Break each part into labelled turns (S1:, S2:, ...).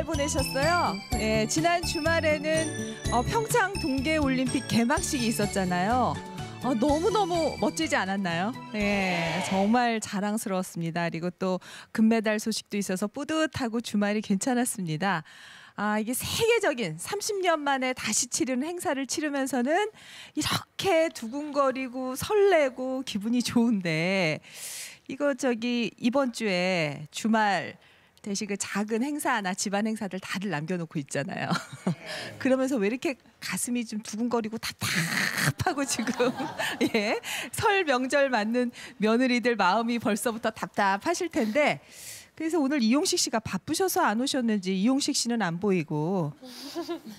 S1: 잘 보내셨어요? 네, 지난 주말에는 어, 평창 동계올림픽 개막식이 있었잖아요. 어, 너무너무 멋지지 않았나요? 네, 정말 자랑스러웠습니다. 그리고 또 금메달 소식도 있어서 뿌듯하고 주말이 괜찮았습니다. 아, 이게 세계적인 30년 만에 다시 치르는 행사를 치르면서는 이렇게 두근거리고 설레고 기분이 좋은데 이거 저기 이번 주에 주말 대신 그 작은 행사나 집안 행사들 다들 남겨놓고 있잖아요. 그러면서 왜 이렇게 가슴이 좀 두근거리고 답답하고 지금? 예, 설 명절 맞는 며느리들 마음이 벌써부터 답답하실 텐데 그래서 오늘 이용식 씨가 바쁘셔서 안 오셨는지 이용식 씨는 안 보이고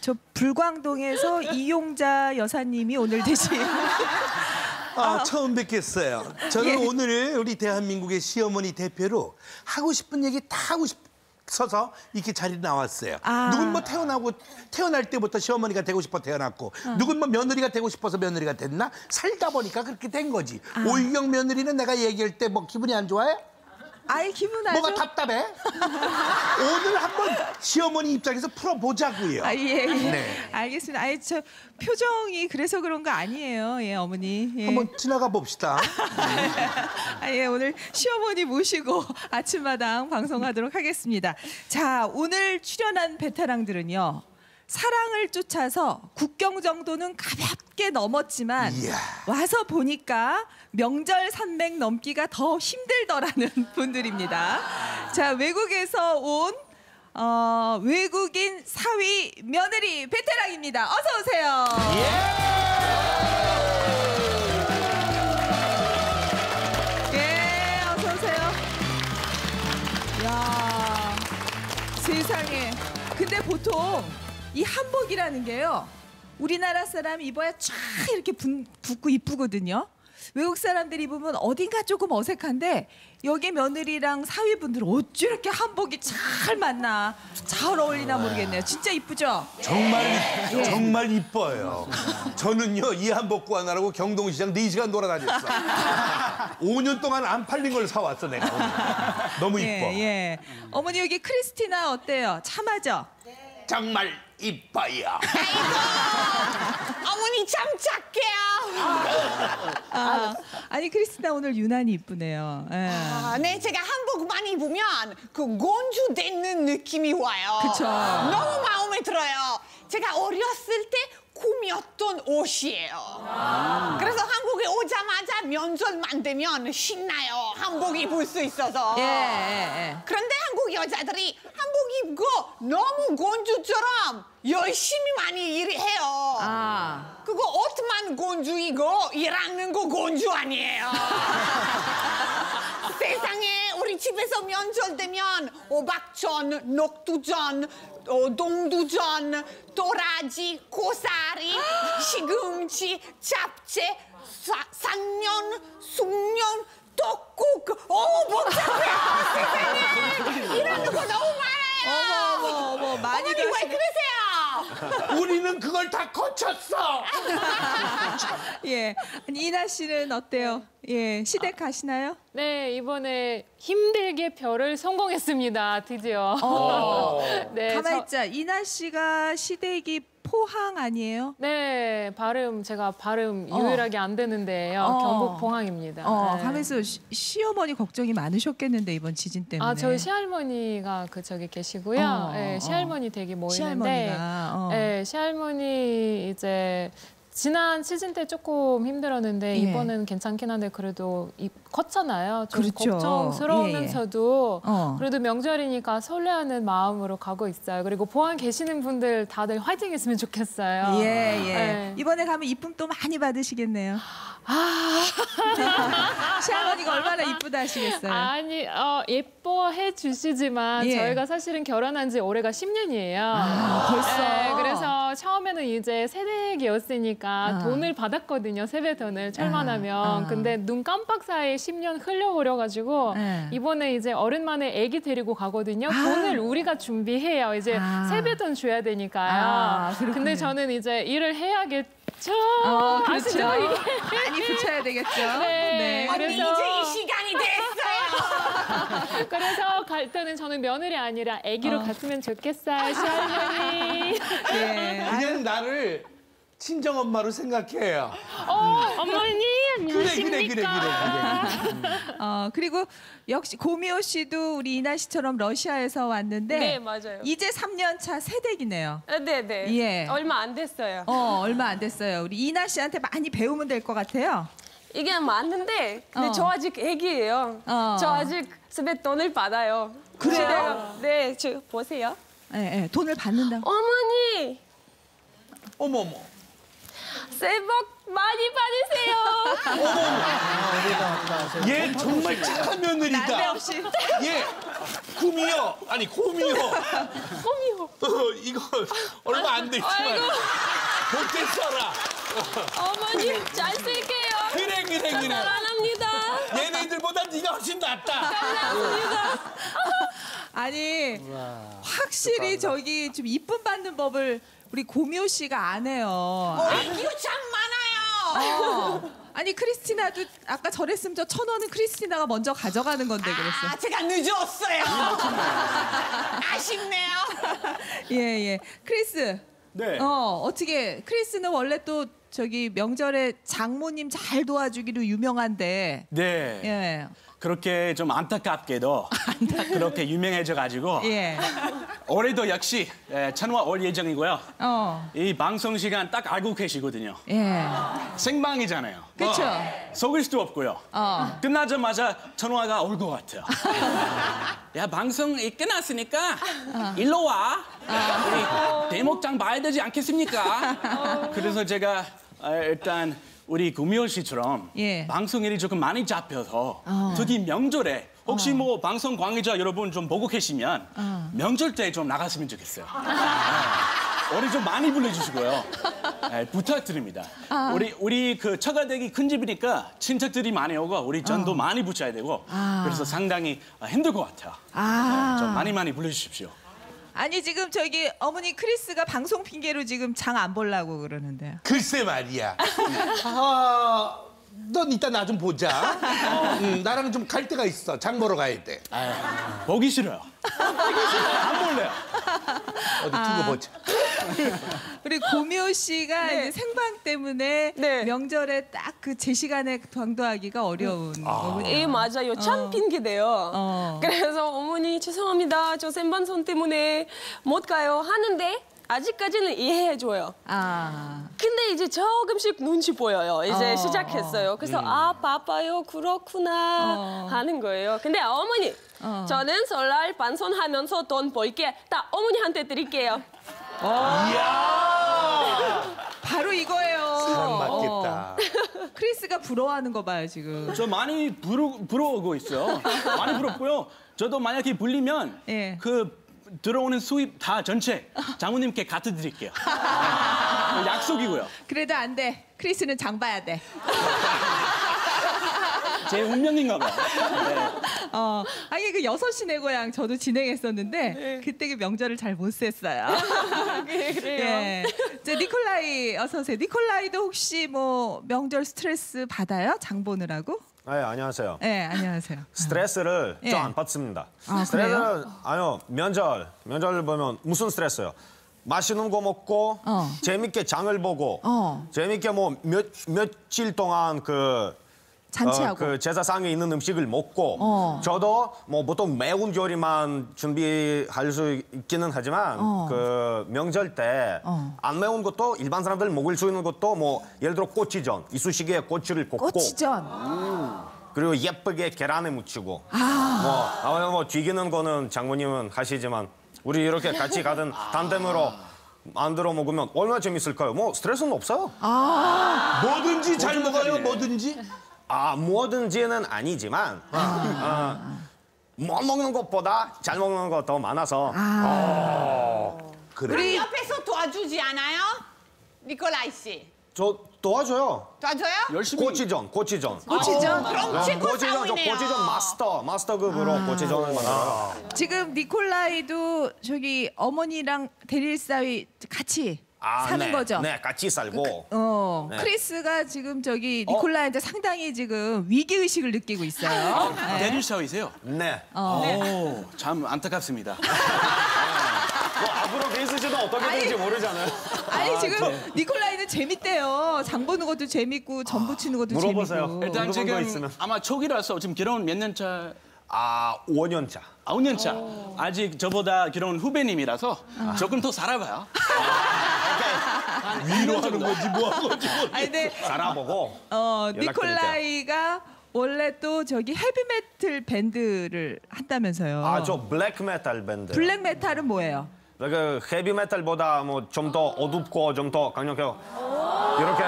S1: 저 불광동에서 이용자 여사님이 오늘 대신
S2: 아, 처음 뵙겠어요. 저는
S1: 예.
S2: 오늘 우리 대한민국의 시어머니 대표로 하고 싶은 얘기 다 하고 싶어서 이렇게 자리에 나왔어요.
S1: 아.
S2: 누군 뭐 태어나고 태어날 때부터 시어머니가 되고 싶어 태어났고 누군 뭐 며느리가 되고 싶어서 며느리가 됐나 살다 보니까 그렇게 된 거지.
S1: 아.
S2: 오유경 며느리는 내가 얘기할 때 뭐 기분이 안 좋아해?
S1: 아이 기분 아주
S2: 뭐가 답답해? 오늘 한번 시어머니 입장에서 풀어보자고요.
S1: 아, 예, 예.
S2: 네.
S1: 알겠습니다. 아이, 저 표정이 그래서 그런 거 아니에요. 예, 어머니. 예.
S2: 한번 지나가 봅시다.
S1: 아, 예, 오늘 시어머니 모시고 아침마당 방송하도록 하겠습니다. 자, 오늘 출연한 베테랑들은요. 사랑을 쫓아서 국경 정도는 가볍게 넘었지만
S2: 이야.
S1: 와서 보니까 명절 산맥 넘기가 더 힘들더라는 분들입니다. 자, 외국에서 온 어, 외국인 사위 며느리 베테랑입니다. 어서 오세요. 예, 어서 오세요. 야, 세상에. 근데 보통 이 한복이라는 게요. 우리나라 사람 입어야 쫙 이렇게 분- 붓고 이쁘거든요. 외국 사람들이 입으면 어딘가 조금 어색한데 여기 며느리랑 사위분들 어찌 이렇게 한복이 잘 맞나 잘 어울리나 모르겠네요. 진짜 이쁘죠?
S2: 정말
S1: 예.
S2: 정말 이뻐요. 저는요 이 한복 구하느라고 경동시장 4시간 돌아다녔어. 5년 동안 안 팔린 걸 사왔어 내가. 오늘. 너무 이뻐.
S1: 예, 예. 어머니 여기 크리스티나 어때요? 참하죠?
S2: 정말 이뻐요.
S3: 어머니 참 착해요.
S1: 아, 아니 크리스티나 오늘 유난히 이쁘네요. 예.
S3: 아, 네, 제가 한복 많이 입으면 그 곤주 되는 느낌이 와요.
S1: 그쵸.
S3: 너무 마음에 들어요. 제가 어렸을 때 꿈이었던 옷이에요. 그래서 한국에 오자마자 면접만 되면 신나요. 한복 입을 수 있어서.
S1: 예, 예, 예.
S3: 그런데 한국 여자들이 한복 입고 너무 곤주처럼 열심히 많이 일해요.
S1: 아,
S3: 그거 옷만 곤주이고 일하는 거 곤주 아니에요. 세상에 우리 집에서 명절 되면 오박전, 녹두전, 어, 동두전, 도라지, 고사리, 시금치, 잡채, 사, 상년, 숙년, 떡국. 어 복잡해요 세상에 이런 거 너무 많아요.
S1: 어머, 어머, 어머, 많이
S3: 어머니 왜. 그러세요?
S2: 우리는 그걸 다 거쳤어.
S1: 예. 아니, 이나 씨는 어때요? 예, 시댁 가시나요?
S4: 네, 이번에 힘들게 별을 성공했습니다. 드디어.
S1: 어.
S4: 네,
S1: 가만
S4: 저-
S1: 있자. 이나 씨가 시댁이 포항 아니에요?
S4: 네, 발음 제가 발음
S1: 어.
S4: 유일하게 안 되는데요.
S1: 어.
S4: 경북 봉항입니다.
S1: 어,
S4: 네.
S1: 가면서 시, 시어머니 걱정이 많으셨겠는데 이번 지진 때문에.
S4: 아, 저희 시할머니가 그 저기 계시고요.
S1: 어,
S4: 네,
S1: 어.
S4: 시할머니 댁이 모이는데
S1: 시할머니가. 어.
S4: 네, 시할머니 이제 지난 시즌 때 조금 힘들었는데
S1: 예.
S4: 이번은 괜찮긴 한데 그래도 이 컸잖아요. 좀
S1: 그렇죠.
S4: 걱정스러우면서도
S1: 어.
S4: 그래도 명절이니까 설레하는 마음으로 가고 있어요. 그리고 보안 계시는 분들 다들 화이팅했으면 좋겠어요.
S1: 예, 예.
S4: 네.
S1: 이번에 가면 이쁨 또 많이 받으시겠네요.
S4: 아,
S1: 시할머니가 얼마나 이쁘다 하시겠어요.
S4: 아니 어, 예뻐해 주시지만
S1: 예.
S4: 저희가 사실은 결혼한 지 올해가 10년이에요.
S1: 아, 벌써.
S4: 그래서 처음에는 이제 새댁이었으니까
S1: 아.
S4: 돈을 받았거든요. 세뱃돈을 철만하면.
S1: 아.
S4: 근데 눈 깜빡 사이에 10년 흘려버려가지고
S1: 네.
S4: 이번에 이제 어른만에 아기 데리고 가거든요.
S1: 아.
S4: 돈을 우리가 준비해요. 이제
S1: 아.
S4: 세뱃돈 줘야 되니까요.
S1: 아.
S4: 근데 저는 이제 일을 해야겠죠.
S1: 어, 그렇죠.
S4: 아시죠? 이게?
S1: 많이 붙여야 되겠죠.
S4: 네.
S3: 언니
S4: 그래서-
S3: 이제 이 시간이 됐어요.
S4: 그래서 갈 때는 저는 며느리 아니라 아기로 갔으면 좋겠어요, 시할머니.
S1: 예.
S2: 그냥 나를 친정 엄마로 생각해요.
S4: 어, 어머니
S2: 그래
S4: 안녕하십니까?
S2: 그래 그래 그래.
S1: 어, 그리고 역시 고미호 씨도 우리 이나 씨처럼 러시아에서 왔는데
S5: 네, 맞아요.
S1: 이제 3년 차 새댁이네요.
S5: 아, 네, 네.
S1: 예.
S5: 얼마 안 됐어요.
S1: 어, 얼마 안 됐어요. 우리 이나 씨한테 많이 배우면 될 것 같아요.
S5: 이게 맞는데, 근데
S1: 어.
S5: 저 아직 애기예요.
S1: 어.
S5: 저 아직 세뱃돈을 받아요.
S1: 그래요?
S5: 네, 저 보세요.
S1: 예, 예, 돈을 받는다고.
S5: 어머니,
S2: 어머 어머.
S5: 새해 복 많이 받으세요.
S2: 얘 정말 착한 며느리다.
S1: 난데없이.
S2: 얘 구미호 아니 고미호.
S5: 어미요.
S2: 어, 이거 얼마 안 됐지만 볼때 써라.
S5: 어머니, 잘 쓸게요.
S2: 그래 그래 그래.
S5: 사랑합니다.
S2: 얘네들보다 네가 훨씬 낫다.
S1: 아니 확실히 저기 좀 이쁨 받는 법을 우리 고미호 씨가 안 해요.
S3: 애기가 참 많아요.
S1: 어. 아니 크리스티나도 아까 저랬으면 저 천 원은 크리스티나가 먼저 가져가는 건데 그랬어.
S3: 아, 제가 늦었어요. 아쉽네요.
S1: 예 예. 크리스.
S6: 네.
S1: 어 어떻게 크리스는 원래 또 저기 명절에 장모님 잘 도와주기로 유명한데.
S6: 네.
S1: 예.
S6: 그렇게 좀 안타깝게도 그렇게 유명해져가지고
S1: 예.
S6: 올해도 역시 예, 천화 올 예정이고요.
S1: 어.
S6: 이 방송 시간 딱 알고 계시거든요.
S1: 예.
S6: 생방이잖아요.
S1: 그렇죠.
S6: 속을 수도 없고요.
S1: 어.
S6: 끝나자마자 천화가 올 것 같아요. 야 방송 이 끝났으니까 일로 와. 우리 대목장 봐야 되지 않겠습니까? 그래서 제가 아, 일단 우리 구미호 씨처럼
S1: 예.
S6: 방송일이 조금 많이 잡혀서 특히 명절에 혹시 뭐 방송 관계자 여러분 좀 보고 계시면 명절 때 좀 나갔으면 좋겠어요. 네. 올해 좀 많이 불러주시고요. 네, 부탁드립니다. 우리 우리 그 처가댁이 큰 집이니까 친척들이 많이 오고 우리 전도 많이 붙여야 되고 그래서 상당히 힘들 것 같아요.
S1: 아.
S6: 좀 많이 많이 불러주십시오.
S1: 아니 지금 저기 어머니 크리스가 방송 핑계로 지금 장안 보려고 그러는데요.
S2: 글쎄 말이야. 아, 넌 이따 나 좀 보자. 음, 나랑 좀 갈 데가 있어. 장 보러 가야 돼.
S6: 보기 싫어요. 안 볼래요.
S2: 어디 두고 보자.
S1: 우리 고미호 씨가
S5: 네.
S1: 이제 생방 때문에
S5: 네.
S1: 명절에 딱 그 제 시간에 방도하기가 어려운 거군요.
S5: 예, 맞아요. 참 핑계대요.
S1: 어.
S5: 그래서 어머니 죄송합니다. 저 생방송 때문에 못 가요 하는데 아직까지는 이해해줘요.
S1: 아.
S5: 근데 이제 조금씩 눈치 보여요. 이제
S1: 어,
S5: 시작했어요. 그래서 아 바빠요 그렇구나
S1: 어.
S5: 하는 거예요. 근데 어머니
S1: 어.
S5: 저는 설날 반선하면서 돈 벌게 다 어머니한테 드릴게요.
S1: 바로 이거예요.
S2: 사람 맞겠다.
S1: 어. 크리스가 부러워하는 거 봐요 지금.
S6: 저 많이 부러, 부러우고 있어요. 많이 부럽고요. 저도 만약에 불리면
S1: 예.
S6: 그 들어오는 수입 다 전체 장모님께 갖다 드릴게요. 네. 약속이고요.
S1: 그래도 안 돼. 크리스는 장 봐야 돼.
S6: 제 운명인가 봐요. 네.
S1: 어. 아니 그 여섯 시내 고향 저도 진행했었는데 그때 그 명절을 잘 못 셌어요.
S5: 그래요.
S1: 예. 저 니콜라이 어서 오세요. 니콜라이도 혹시 뭐 명절 스트레스 받아요? 장 보느라고?
S7: 네, 안녕하세요.
S1: 네, 안녕하세요.
S7: 스트레스를
S1: 예.
S7: 좀안 받습니다.
S1: 아,
S7: 스트레스는
S1: 그래요?
S7: 아니요 명절 명절 보면 무슨 스트레스요? 맛있는 거 먹고
S1: 어.
S7: 재밌게 장을 보고
S1: 어.
S7: 재밌게 뭐 몇 며칠 동안 그
S1: 잔치하고.
S7: 어, 그 제사상에 있는 음식을 먹고
S1: 어.
S7: 저도 뭐 보통 매운 요리만 준비할 수 있기는 하지만
S1: 어.
S7: 그 명절 때안
S1: 어.
S7: 매운 것도 일반 사람들 먹을 수 있는 것도 뭐 예를 들어 꼬치전 이쑤시개에 꼬치를 꽂고
S1: 꼬치전.
S7: 그리고 예쁘게 계란에 묻히고 뭐, 아, 뭐 튀기는 거는 장모님은 하시지만 우리 이렇게 같이 가든 단tem으로 만들어 먹으면 얼마나 재밌을까요? 뭐 스트레스는 없어요.
S2: 뭐든지 잘 먹어요. 뭐든지.
S7: 아 뭐든지는 아니지만 아, 못 먹는 것보다 잘 먹는 거 더 많아서
S2: 그래.
S3: 우리 옆에서 도와주지 않아요? 니콜라이 씨.
S7: 저 도와줘요.
S3: 도와줘요?
S6: 열심히
S7: 꼬치전, 꼬치전.
S1: 꼬치전.
S3: 그럼
S7: 아,
S3: 최고
S7: 꼬치전, 저
S3: 싸움이네요.
S7: 꼬치전 마스터, 마스터급으로 꼬치전을 만들어요.
S1: 지금 니콜라이도 저기 어머니랑 대릴 사위 같이
S7: 아,
S1: 사는
S7: 네.
S1: 거죠?
S7: 네, 같이 살고.
S1: 어,
S7: 네.
S1: 크리스가 지금 저기 니콜라한테 상당히 지금 위기 의식을 느끼고 있어요. 네.
S6: 대리사이세요?
S7: 네.
S6: 오, 참 안타깝습니다.
S7: 뭐 앞으로 케이스지도 어떻게
S1: 아니.
S7: 될지 모르잖아요.
S1: 아니 지금 니콜라이는 재밌대요. 장 보는 것도 재밌고 전 붙이는 것도
S7: 물어보세요.
S1: 재밌고.
S6: 일단 지금. 아마 초기라서 지금 결혼 몇 년 차?
S7: 아, 5년 차.
S6: 아홉 년 차. 아직 저보다 결혼 후배님이라서 조금 더 살아봐요.
S2: 위로하는 거지 뭐 하는 거지. 뭐.
S1: 아니 근데
S7: 살아보고.
S1: 어. 니콜라이가 원래 또 저기 헤비메탈 밴드를 한다면서요.
S7: 아, 저 black metal 밴드.
S1: black metal은 뭐예요?
S7: 그 헤비 메탈보다 뭐 좀 더 어둡고 좀 더 강력해요. 이렇게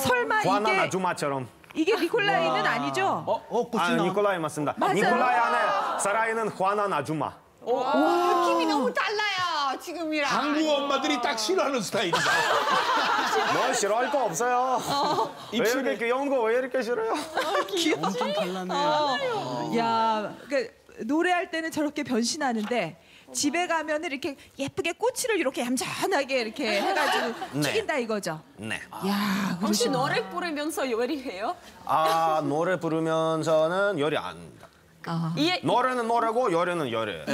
S1: 설마 이게
S7: 아주마처럼.
S1: 이게 니콜라이는 아니죠?
S2: 어, 어,
S7: 아. 니콜라이 맞습니다.
S1: 맞아요.
S7: 니콜라이 안에 살아있는 관한 아주마.
S3: 느낌이 너무 달라요 지금이랑.
S2: 한국 엄마들이 딱 싫어하는 스타일이다.
S7: 뭐 싫어할 거 없어요. 왜 이렇게 귀여운 거 왜 이렇게 싫어요?
S6: 엄청 달랐네.
S1: 어. 야, 그 노래할 때는 저렇게 변신하는데 집에 가면은 이렇게 예쁘게 꼬치를 이렇게 얌전하게 이렇게 해가지고
S7: 네.
S1: 튀긴다 이거죠.
S7: 네.
S1: 야,
S5: 혹시
S1: 그러시구나.
S5: 노래 부르면서 요리해요?
S7: 아 노래 부르면서는 열이 안.
S1: 아,
S5: 예.
S7: 노래는 노래고 열이는 열이.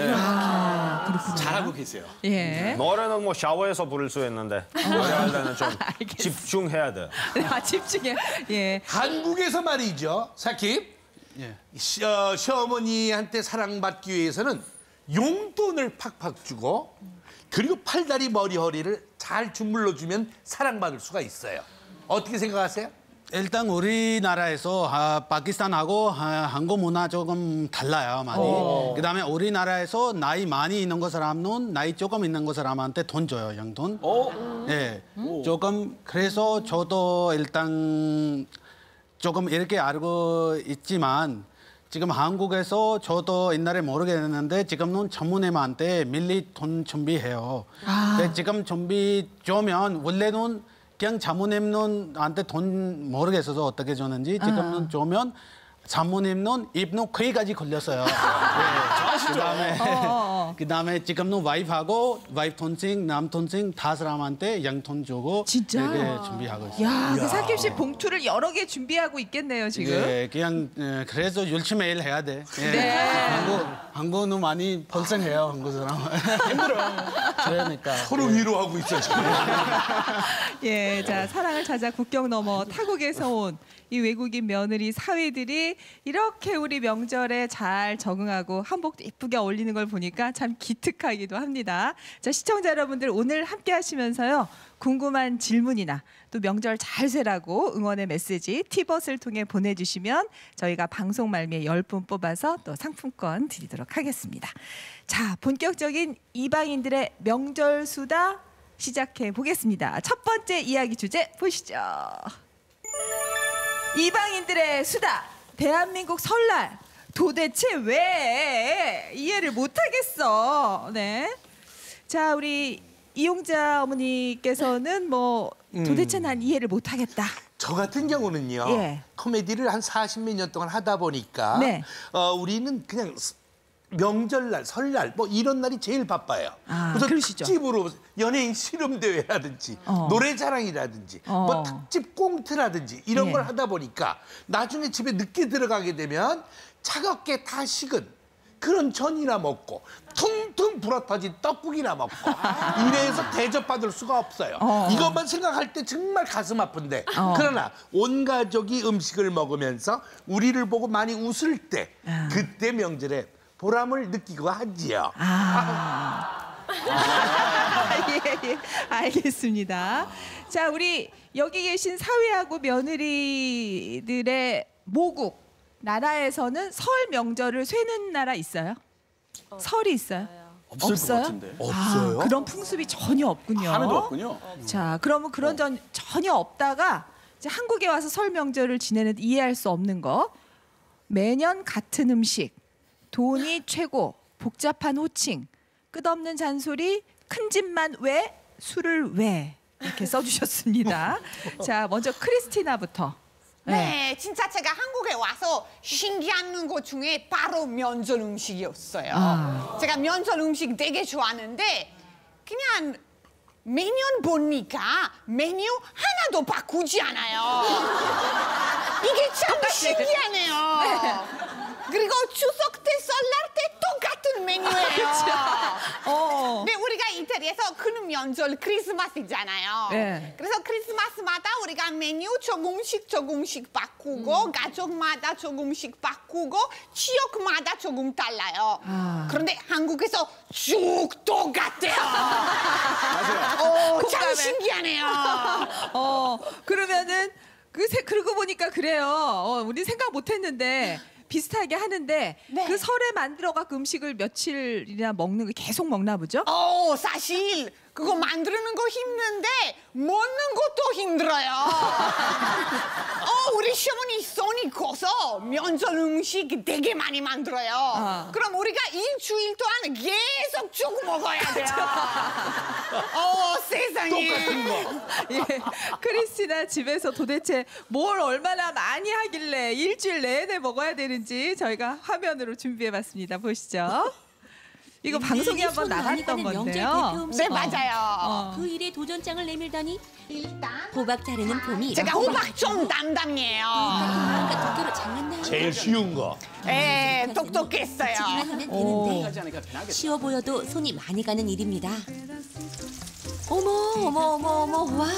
S6: 잘하고 계세요.
S1: 예.
S7: 노래는 뭐 샤워해서 부를 수 있는데 노래할 때는 좀
S1: 알겠어요.
S7: 집중해야 돼.
S1: 아, 집중해. 예.
S2: 한국에서 말이죠, 사킵.
S6: 예.
S2: 시, 어, 시어머니한테 사랑받기 위해서는 용돈을 팍팍 주고 그리고 팔다리 머리 허리를 잘 주물러 주면 사랑받을 수가 있어요. 어떻게 생각하세요?
S8: 일단 우리나라에서 아, 파키스탄하고 아, 한국 문화 조금 달라요 많이. 그다음에 우리나라에서 나이 많이 있는 거 사람은 나이 조금 있는 거 사람한테 돈 줘요 양돈. 네, 조금 그래서 저도 일단 조금 이렇게 알고 있지만 지금 한국에서 저도 옛날에 모르겠는데 지금은 전문의한테 밀리 돈 준비해요. 근데 지금 준비 주면 원래는 그냥 자문님한테 돈 모르겠어서 어떻게 줬는지 지금은 주면 자문님은 입는 거기까지 걸렸어요. 네. 그다음에 그다음에 지금은 와이프하고 와이프 돈씩 남 돈씩 다 사람한테 양돈 주고
S1: 진짜?
S8: 이렇게 준비하고 있어요.
S1: 야, 그 사킴 씨 봉투를 여러 개 준비하고 있겠네요, 지금.
S8: 예, 그냥 예, 그래서 열심히 일 해야 돼. 예.
S1: 네.
S8: 한국 한국은 많이 벌성해요 한국 사람. 힘들어. 그러니까.
S2: 서로 위로하고 있어 지금.
S1: 예, 자 사랑을 찾아 국경 넘어 타국에서 온 이 외국인 며느리 사위들이 이렇게 우리 명절에 잘 적응하고 한복도 이쁘게 어울리는 걸 보니까 참 기특하기도 합니다. 자 시청자 여러분들 오늘 함께 하시면서요 궁금한 질문이나 또 명절 잘 세라고 응원의 메시지 티벗을 통해 보내주시면 저희가 방송 말미에 10분 뽑아서 또 상품권 드리도록 하겠습니다. 자 본격적인 이방인들의 명절 수다 시작해 보겠습니다. 첫 번째 이야기 주제 보시죠. 이방인들의 수다. 대한민국 설날. 도대체 왜 이해를 못 하겠어. 네. 자, 우리 이용자 어머니께서는 뭐 도대체 난 이해를 못 하겠다.
S2: 저 같은 경우는요.
S1: 예.
S2: 코미디를 한 40몇 년 동안 하다 보니까
S1: 네.
S2: 어, 우리는 그냥 스- 명절날, 설날 뭐 이런 날이 제일 바빠요.
S1: 아,
S2: 그래서
S1: 그러시죠.
S2: 특집으로 연예인 씨름 대회라든지
S1: 어.
S2: 노래자랑이라든지
S1: 어.
S2: 뭐 특집 꽁트라든지 이런
S1: 예.
S2: 걸 하다 보니까 나중에 집에 늦게 들어가게 되면 차갑게 다 식은 그런 전이나 먹고 퉁퉁 불어터진 떡국이나 먹고 이래서 대접받을 수가 없어요.
S1: 어.
S2: 이것만 생각할 때 정말 가슴 아픈데
S1: 어.
S2: 그러나 온 가족이 음식을 먹으면서 우리를 보고 많이 웃을 때
S1: 아.
S2: 그때 명절에 보람을 느끼고 하지요.
S1: 아. 예, 예. 알겠습니다. 자, 우리 여기 계신 사위하고 며느리들의 모국 나라에서는 설 명절을 쇠는 나라 있어요? 설이 있어요?
S6: 없을 것 같은데.
S2: 없어요?
S1: 아, 그런 풍습이 전혀 없군요.
S6: 하나도 없군요.
S1: 자, 그러면 그런 전 전혀 없다가 이제 한국에 와서 설 명절을 지내는 이해할 수 없는 거. 매년 같은 음식, 돈이 최고, 복잡한 호칭, 끝없는 잔소리, 큰 집만 왜, 술을 왜 이렇게 써주셨습니다. 자, 먼저 크리스티나부터.
S3: 네, 진짜 제가 한국에 와서 신기한 것 중에 바로 면절 음식이었어요.
S1: 아.
S3: 제가 면절 음식 되게 좋아하는데 그냥 매년 보니까 메뉴 하나도 바꾸지 않아요. 이게 참 신기하네요. 그리고 추석 때, 설날 때 똑같은 메뉴예요.
S1: 어.
S3: 네, 우리가 이태리에서 큰 명절 크리스마스잖아요.
S1: 네.
S3: 그래서 크리스마스마다 우리가 메뉴 조금씩 조금씩 바꾸고
S1: 음.
S3: 가족마다 조금씩 바꾸고 지역마다 조금 달라요.
S1: 아.
S3: 그런데 한국에서 쭉 똑같아요.
S6: 맞아요.
S3: 오, 참
S1: 공감해.
S3: 신기하네요.
S1: 어, 그러면은 그 세- 그러고 보니까 그래요. 어, 우리 생각 못 했는데 비슷하게 하는데
S3: 네.
S1: 그 설에 만들어 갖고 음식을 며칠이나 먹는 거 계속 먹나 보죠?
S3: 어, 사실 그거 만드는 거 힘든데 먹는 것도 힘들어요. 어, 우리 시어머니 손이 커서 명절 음식 되게 많이 만들어요.
S1: 아.
S3: 그럼 우리가 일주일 동안 계속 쭉 먹어야 돼요. 어, 세상에.
S1: 예. 크리스티나 집에서 도대체 뭘 얼마나 많이 하길래 일주일 내내 먹어야 되는지 저희가 화면으로 준비해 봤습니다. 보시죠. 이거 방송에 한번 나갔던 건데요.
S3: 네, 맞아요.
S1: 어.
S9: 그 일에 도전장을 내밀다니
S3: 일단
S9: 호박 자르는 폼이
S3: 제가 호박 좀
S9: 도토로 잘랐나요?
S2: 제일 쉬운 거.
S3: 예,
S9: 찌기만
S3: 똑똑했어요.
S6: 편하겠다.
S9: 쉬워 보여도 손이 많이 가는 일입니다. 어머 어머 어머 어머 와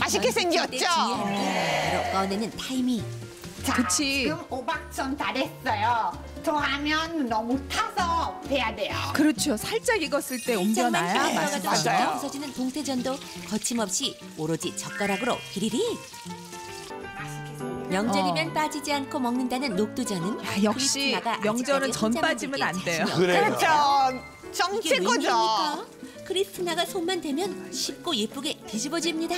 S3: 맛있게 생겼죠?
S9: 바로 꺼내는 타이밍.
S3: 자,
S1: 그치.
S3: 지금 호박전 다 됐어요. 더 하면 너무 타서 돼야 돼요.
S1: 그렇죠. 살짝 익었을 때 옮겨놔야.
S9: 들어가도 진짜 부서지는 동태전도 거침없이 오로지 젓가락으로 비리리. 명절이면 빠지지 않고 먹는다는 녹두전은
S1: 야, 역시
S9: 크리스티나가
S1: 명절은 전 빠지면 안 돼요.
S2: 그래요.
S3: 그렇죠. 정체거죠.
S9: 크리스티나가 손만 대면 쉽고 예쁘게 뒤집어집니다.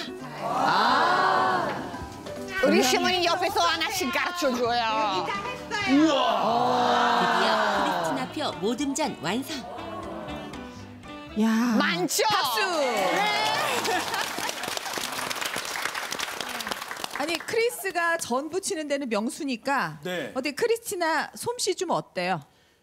S3: 우리 시어머니 옆에서 하나씩 가르쳐줘요.
S9: 드디어 크리스티나표 모듬전 완성.
S1: 야.
S3: 많죠?
S1: 박수.
S3: 네.
S1: 아니 크리스가 전 부치는 데는 명수니까
S6: 네.
S1: 어때 크리스티나 솜씨 좀 어때요?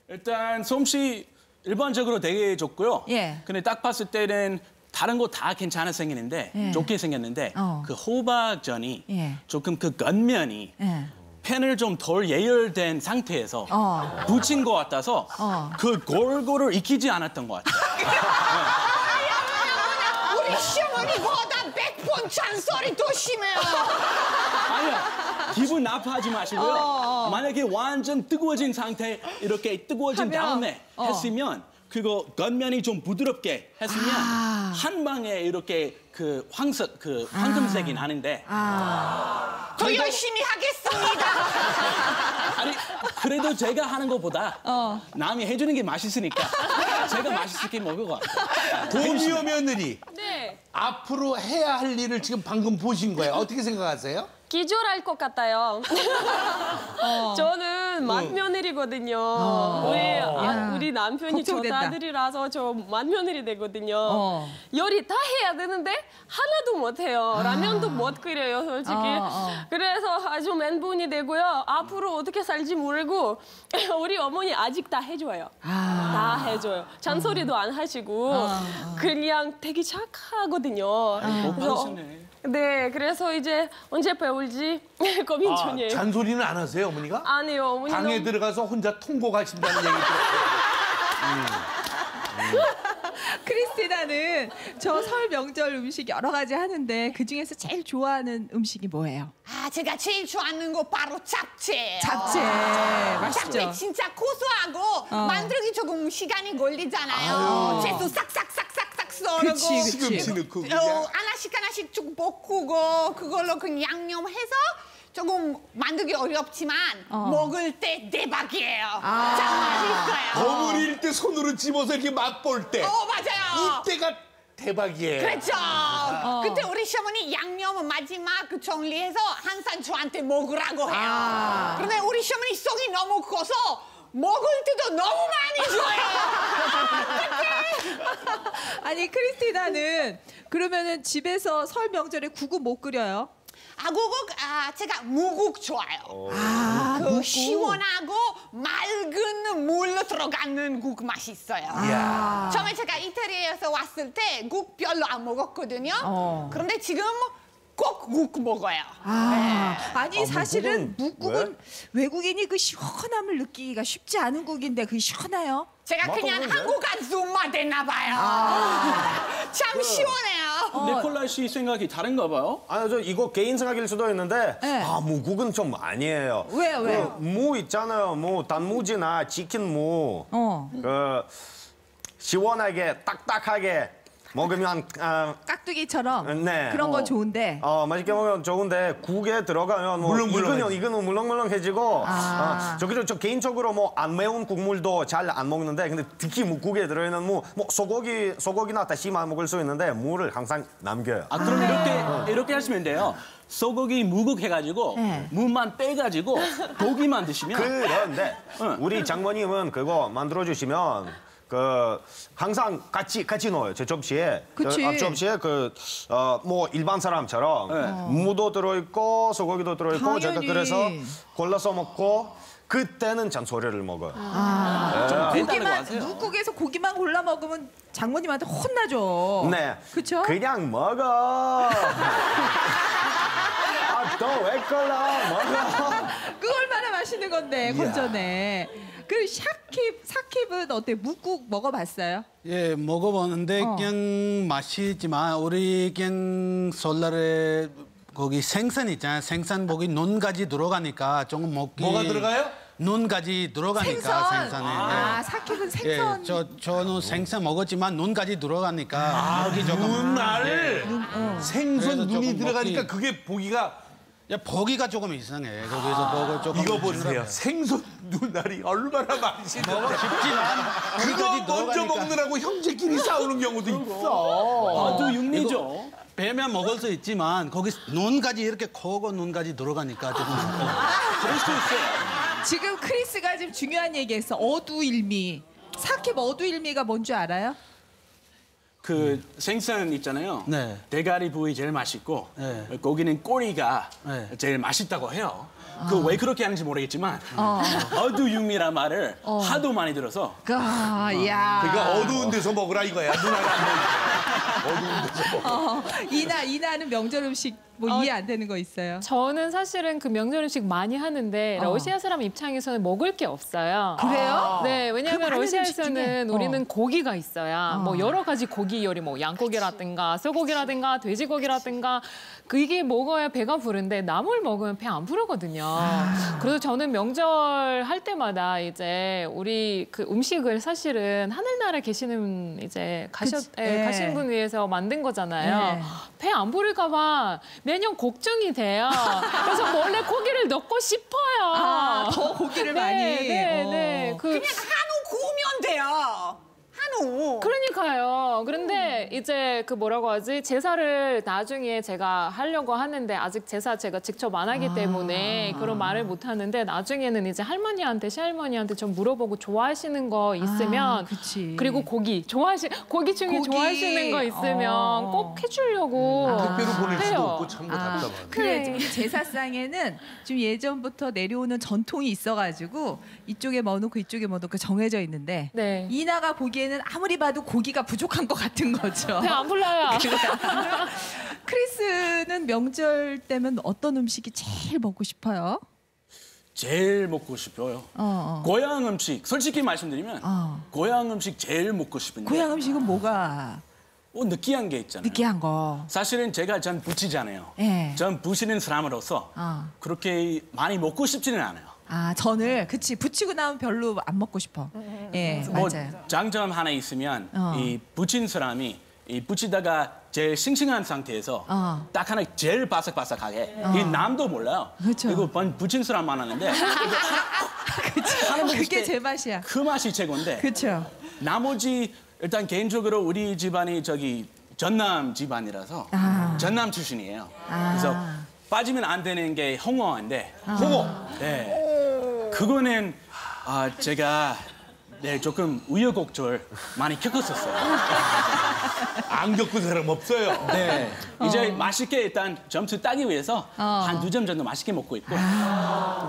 S6: 일단 솜씨 일반적으로 되게 좋고요.
S1: 예.
S6: 근데 딱 봤을 때는 다른 거 다 괜찮아 생기는데
S1: 예.
S6: 좋게 생겼는데
S1: 어.
S6: 그 호박전이
S1: 예.
S6: 조금 그 겉면이
S1: 예.
S6: 팬을 좀 덜 예열된 상태에서
S1: 어.
S6: 붙인 것 같아서
S1: 어.
S6: 그 골고루 익히지 않았던 것 같아요.
S3: 우리 시어머니보다 100번 잔소리 더 심해요.
S6: 아니요. 기분 나빠하지 마시고요.
S1: 어, 어.
S6: 만약에 완전 뜨거워진 상태 이렇게 뜨거워진
S1: 하면,
S6: 다음에
S1: 어.
S6: 했으면 그거 겉면이 좀 부드럽게 했으면
S1: 아.
S6: 한 방에 이렇게 그 황색 그 황금색이 나는데
S1: 아.
S3: 더 열심히 하겠습니다.
S6: 아니 그래도 제가 하는 것보다
S1: 어.
S6: 남이 해주는 게 맛있으니까 제가 맛있게 같아요.
S2: 도미오 며느리
S5: 네.
S2: 앞으로 해야 할 일을 지금 방금 보신 거예요. 어떻게 생각하세요?
S5: 기절할 것 같아요. 저는 맏며느리거든요. 우리, 아,
S1: 야,
S5: 우리 남편이
S1: 걱정된다.
S5: 저다들이라서 저 맏며느리 되거든요.
S1: 어.
S5: 요리 다 해야 되는데 하나도 못해요. 라면도 못 끓여요, 솔직히.
S1: 어, 어.
S5: 그래서 아주 멘붕이 되고요. 앞으로 어떻게 살지 모르고 우리 어머니 아직 다 해줘요.
S1: 아.
S5: 다 해줘요. 잔소리도 안 하시고 그냥 되게 착하거든요.
S6: 못
S5: 그래서
S6: 받으셨 네.
S5: 네, 그래서 이제 언제 배울지 고민
S2: 아,
S5: 중이에요.
S2: 잔소리는 안 하세요, 어머니가?
S5: 아니요, 어머니
S2: 방에
S5: 너무
S2: 들어가서 혼자 통곡하신다는 얘기 들었어요.
S1: 크리스티나는 저 설 명절 음식 여러 가지 하는데 그 중에서 제일 좋아하는 음식이 뭐예요?
S3: 아, 제가 제일 좋아하는 거 바로. 잡채
S1: 잡채 맛있죠?
S3: 진짜 고소하고
S1: 어.
S3: 만들기 조금 시간이 걸리잖아요. 채소 싹싹싹싹 싹 썰고.
S2: 시금치 넣고
S3: 어. 하나씩 하나씩 쭉 볶고 그걸로 그 양념해서 조금 만들기 어렵지만
S1: 어.
S3: 먹을 때 대박이에요.
S1: 아.
S3: 참 맛있어요.
S2: 버무릴 때 손으로 집어서 이렇게 맛볼 때.
S3: 어 맞아요.
S2: 이때가 대박이에요.
S3: 그렇죠. 그때 우리 시어머니 양념 마지막 그 정리해서 항상 저한테 먹으라고 해요.
S1: 아.
S3: 그런데 우리 시어머니 속이 너무 커서 먹을 때도 너무 많이 줘요.
S1: 아니 크리스티나는 그러면은 집에서 설 명절에 국은 못 끓여요?
S3: 아구국 아 제가 무국 좋아요.
S1: 아,
S3: 그. 시원하고 맑은 물로 들어가는 국 맛이 있어요.
S2: 이야.
S3: 처음에 제가 이태리에서 왔을 때 국 별로 안 먹었거든요.
S1: 어.
S3: 그런데 지금 꼭국 먹어요.
S1: 아, 아니
S7: 아,
S1: 사실은
S7: 묵국은
S1: 묵국은 외국인이 그 시원함을 느끼기가 쉽지 않은 국인데 그게 시원해요.
S3: 제가 그냥
S7: 맛없는데?
S3: 한국 아줌마 됐나 봐요. 참 시원해요.
S6: 니콜라 씨 생각이 다른가 봐요.
S7: 아니 저 이거 개인 생각일 수도 있는데
S1: 네.
S7: 아 무국은 좀 아니에요.
S1: 왜요, 왜요?
S7: 그무 있잖아요. 무 단무지나 치킨 무.
S1: 어.
S7: 그 시원하게 딱딱하게 먹으면 아,
S1: 깍두기처럼
S7: 네.
S1: 그런 건 좋은데
S7: 어 맛있게 먹으면 좋은데 국에 들어가면 뭐
S2: 물렁물렁해지.
S7: 익으면 익으면 물렁물렁해지고
S1: 아.
S7: 어, 저 그리고 저 개인적으로 뭐 안 매운 국물도 잘 안 먹는데 근데 특히 묵국에 들어있는 무뭐 소고기 소고기나 다시마 먹을 수 있는데 무를 항상 남겨요.
S6: 아 그럼 이렇게 이렇게 하시면 돼요. 소고기 무국 해가지고
S1: 네.
S6: 무만 빼가지고 고기만 드시면
S7: 그런데
S6: 응.
S7: 우리 장모님은 그거 만들어 주시면 그 항상 같이 같이 넣어요 제 접시에
S1: 그치.
S7: 저 앞 접시에 그어뭐 일반 사람처럼
S6: 네.
S7: 무도 들어있고 소고기도 들어있고 제가
S1: 당연히.
S7: 그래서 골라서 먹고 그때는 잔소리를 먹어요.
S6: 좀 된다는 거
S1: 고기만? 묵국에서 고기만 골라 먹으면 장모님한테 혼나죠.
S7: 네,
S1: 그쵸?
S7: 그냥 먹어. 아 또왜 골라 먹어.
S1: 그 얼마나 맛있는 건데 건전해. 그 샤킵 사킵은 어때? 묵국 먹어봤어요?
S8: 예, 먹어보는데
S1: 어.
S8: 그냥 맛있지만 우리 그냥 설날에 거기 생선 있잖아요. 생선 거기 논까지 들어가니까 조금 먹기
S2: 뭐가 들어가요?
S8: 논까지 들어가니까
S1: 생선.
S8: 생선에.
S1: 아, 사킵은
S8: 예,
S1: 생선.
S8: 저 저는 생선 먹었지만 논까지 들어가니까 먹기 조금
S2: 눈알 생선
S8: 그래서
S2: 눈이
S8: 조금
S2: 들어가니까
S8: 먹기-
S2: 그게 보기가
S8: 야, 보기가 조금 이상해. 거기서 먹을 조금
S2: 이거 보세요. 생선 눈알이 얼마나 맛있는데
S8: 쉽지만
S2: 그거 먼저 먹느라고 형제끼리 싸우는 경우도 있어.
S6: 아주 육리죠.
S8: 배면 먹을 수 있지만 거기 논까지 이렇게 커고 논까지 들어가니까 조금
S6: 그럴 수 있어요.
S1: 지금 크리스가 지금 중요한 얘기했어. 어두일미. 사킵 어두일미가 뭔지 알아요?
S6: 그 생선 있잖아요.
S8: 네.
S6: 대가리 부위 제일 맛있고
S8: 네.
S6: 고기는 꼬리가
S8: 네.
S6: 제일 맛있다고 해요. 그왜 그렇게 하는지 모르겠지만
S1: 어.
S6: 어두육미란 말을 하도 많이 들어서
S1: 아, 야.
S2: 그러니까 어두운 데서 먹으라 이거야. 보이게. 어두운 데서 먹어.
S1: 어, 이나 이나는 명절 음식 뭐
S4: 어,
S1: 이해 안 되는 거 있어요?
S4: 저는 사실은 그 명절 음식 많이 하는데
S1: 어.
S4: 러시아 사람 입장에서는 먹을 게 없어요.
S1: 그래요?
S4: 네, 왜냐하면
S1: 그
S4: 러시아에서는
S1: 중에?
S4: 우리는
S1: 어.
S4: 고기가 있어야 뭐 여러 가지 고기 요리, 뭐 양고기라든가 소고기라든가 돼지고기라든가 그게 먹어야 배가 부른데 나물 먹으면 배 안 부르거든요.
S1: 아.
S4: 그래서 저는 명절 할 때마다 이제 우리 그 음식을 사실은 하늘나라 계시는 이제 가셨. 예,
S1: 예.
S4: 가신 분 위해서 만든 거잖아요.
S1: 네.
S4: 배안 부를까 봐 매년 걱정이 돼요. 그래서 원래 고기를 넣고 싶어요.
S1: 아, 더 고기를
S4: 네,
S1: 많이.
S4: 네,
S1: 어.
S4: 네. 그
S3: 그냥 한우 구우면 돼요. 한우.
S4: 그러니까요. 그런데 이제 그 뭐라고 하지? 제사를 나중에 제가 하려고 하는데 아직 제사 제가 직접 안 하기 때문에 그런 말을 못 하는데 나중에는 이제 할머니한테 시할머니한테 좀 물어보고 좋아하시는 거 있으면
S1: 아, 그치.
S4: 리고 고기 좋아하시 고기 중에
S1: 고기.
S4: 좋아하시는 거 있으면
S1: 어.
S4: 꼭 해주려고
S2: 택배로 보낼 수도
S4: 해요.
S2: 없고 참고 답답하네.
S1: 그래
S4: 네.
S1: 제사상에는 좀 예전부터 내려오는 전통이 있어가지고 이쪽에 뭐 넣고 이쪽에 뭐 넣고 정해져 있는데
S4: 네.
S1: 이나가 보기에는 아무리 봐도 고기가 부족한 것 같은 거죠.
S4: 배안 불러요.
S1: 크리스는 명절 때면 어떤 음식이 제일 먹고 싶어요?
S6: 제일 먹고 싶어요.
S1: 어, 어.
S6: 고향 음식 솔직히 말씀드리면
S1: 어.
S6: 고향 음식 제일 먹고 싶은데
S1: 고향 음식은 뭐가
S6: 뭐 느끼한 게 있잖아요.
S1: 느끼한 거.
S6: 사실은 제가 전 부치잖아요.
S1: 예.
S6: 전 부치는 사람으로서
S1: 어.
S6: 그렇게 많이 먹고 싶지는 않아요.
S1: 아 전을 그치 부치고 나면 별로 안 먹고 싶어. 예
S6: 뭐
S1: 맞아요.
S6: 장점 하나 있으면
S1: 어.
S6: 이 부친 사람이 이 부치다가 제일 싱싱한 상태에서
S1: 어.
S6: 딱 하나 제일 바삭바삭하게 이 남도 몰라요.
S1: 그렇죠.
S6: 그리고 번- 부친 사람 많았는데 하나 먹을
S1: 그게 때제 맛이야.
S6: 그 맛이 최고인데
S1: 그렇죠.
S6: 나머지 일단 개인적으로 우리 집안이 저기 전남 집안이라서
S1: 아.
S6: 전남 출신이에요.
S1: 아.
S6: 그래서 빠지면 안 되는 게 홍어인데
S2: 홍어.
S6: 네. 그거는 아 제가 네, 조금 우여곡절 많이 겪었었어요.
S2: 안 겪은 사람 없어요.
S6: 네. 이제 맛있게 일단 점수 따기 위해서
S1: 어.
S6: 한두 점 정도 맛있게 먹고 있고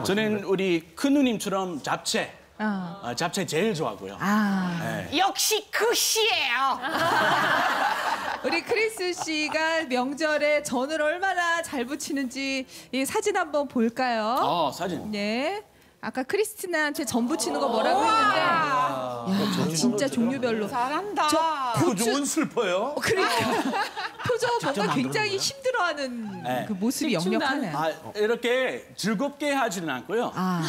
S6: 저는 우리 큰 누님처럼 잡채,
S1: 어.
S6: 어, 잡채 제일 좋아하고요.
S1: 아,
S6: 네.
S3: 역시 그시예요.
S1: 우리 크리스 씨가 명절에 전을 얼마나 잘 부치는지 이 사진 한번 볼까요?
S6: 어, 사진.
S1: 네. 아까 크리스티나한테 전 부치는 거 뭐라고 했는데, 야, 진짜 종류별로.
S3: 잘한다.
S2: 표정은 슬퍼요.
S1: 그러니까 표정 뭔가 굉장히 힘들어하는
S6: 네.
S1: 그 모습이 역력하네.
S6: 아, 이렇게 즐겁게 하지는 않고요.
S1: 아.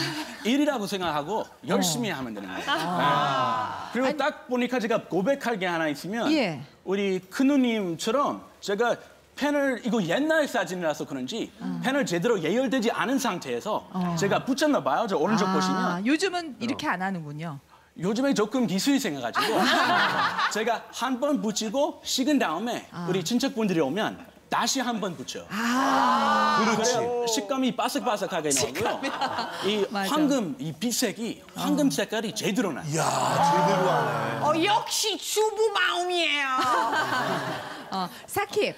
S6: 일이라고 생각하고 열심히
S1: 어.
S6: 하면 되는 거예요. 네. 그리고 딱 보니까 제가 고백할 게 하나 있으면
S1: 예.
S6: 우리 큰 누님처럼 제가 펜을 이거 옛날 사진이라서 그런지
S1: 어.
S6: 펜을 제대로 예열되지 않은 상태에서 제가 붙였나 봐요. 저 오른쪽
S1: 아,
S6: 보시면
S1: 요즘은 이렇게 안 하는군요.
S6: 요즘에 조금 기술이 생겨가지고 제가 한 번 붙이고 식은 다음에
S1: 아.
S6: 우리 친척분들이 오면 다시 한 번 붙여요.
S2: 그렇지.
S6: 그래야 식감이 바삭바삭하게 나오고요. 이. 황금, 이 빛색이 황금 색깔이 제대로 나요.
S2: 이야, 제대로 하네.
S3: 어, 역시 주부 마음이에요.
S1: 어, 사킵.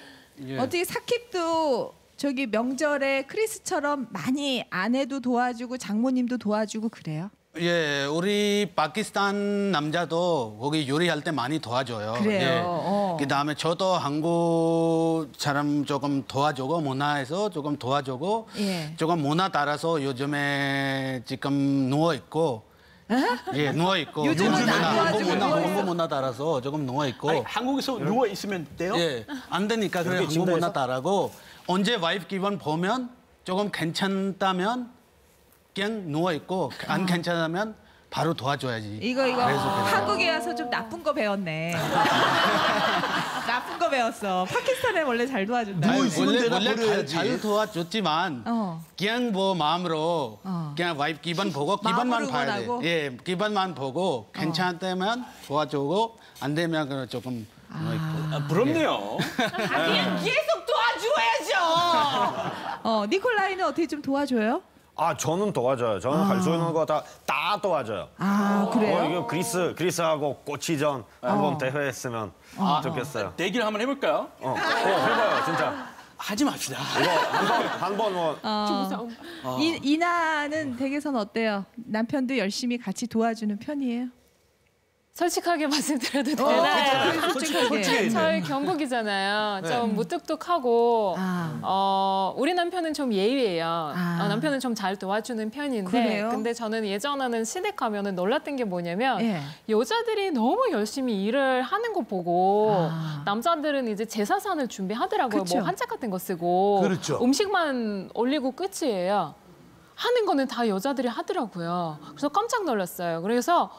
S1: 어떻게 사킵도 저기 명절에 크리스처럼 많이 아내도 도와주고 장모님도 도와주고 그래요?
S8: 예, 우리 파키스탄 남자도 거기 요리할 때 많이 도와줘요.
S1: 그래요?
S8: 예.
S1: 어.
S8: 그다음에 저도 한국 사람 조금 도와주고 문화에서 조금 도와주고
S1: 예.
S8: 조금 문화 따라서 요즘에 지금 누워 있고 예, 누워 있고.
S1: 요즘은 안
S8: 한국
S1: 도와주고
S8: 문화,
S1: 누워
S8: 한국 문화 따라서 조금 누워 있고.
S6: 아니, 한국에서 누워 있으면 돼요?
S8: 예, 안 되니까 그래 한국 문화 따라고. 언제 와이프 기분 보면 조금 괜찮다면 그냥 누워 있고 안 괜찮으면 바로 도와줘야지.
S1: 이거 이거. 한국에 와서 좀 나쁜 거 배웠네. 나쁜 거 배웠어. 파키스탄에 원래 잘 도와준다.
S2: 있으면
S8: 원래 원래. 잘, 잘 도와줬지만
S1: 어.
S8: 그냥 뭐 마음으로
S1: 어.
S8: 그냥 와이프 기분 보고
S1: 마음으로
S8: 봐야 돼.
S1: 응원하고?
S8: 예, 기분만 보고 괜찮다면 도와주고 안 되면 그냥 조금 있고.
S6: 아, 부럽네요.
S3: 그냥 계속 도와줘야죠.
S1: 어, 니콜라이는 어떻게 좀 도와줘요?
S7: 아 저는 도와줘요. 저는 할수 있는 거 다 다 도와줘요.
S1: 아, 그래요?
S7: 어, 이거 그리스 그리스하고 꼬치전 한번 대회했으면 좋겠어요.
S6: 대기를 한번 해볼까요?
S7: 어, 어, 해봐요 진짜.
S6: 하지 맙시다.
S7: 이거 한번 뭐
S1: 어. 이, 이나는 댁에선 어때요? 남편도 열심히 같이 도와주는 편이에요?
S4: 솔직하게 말씀드려도
S1: 어,
S4: 되나요?
S1: 그래, 솔직하게.
S4: 저희 경국이잖아요. 좀 무뚝뚝하고
S1: 아.
S4: 어, 우리 남편은 좀 예의예요.
S1: 아.
S4: 어, 남편은 좀 잘 도와주는 편인데
S1: 그래요?
S4: 근데 저는 예전에는 시댁 가면 은 놀랐던 게 뭐냐면
S1: 예.
S4: 여자들이 너무 열심히 일을 하는 거 보고
S1: 아.
S4: 남자들은 이제 제사상을 준비하더라고요.
S1: 그쵸.
S4: 뭐 한짝 같은 거 쓰고
S2: 그렇죠.
S4: 음식만 올리고 끝이에요. 하는 거는 다 여자들이 하더라고요. 그래서 깜짝 놀랐어요. 그래서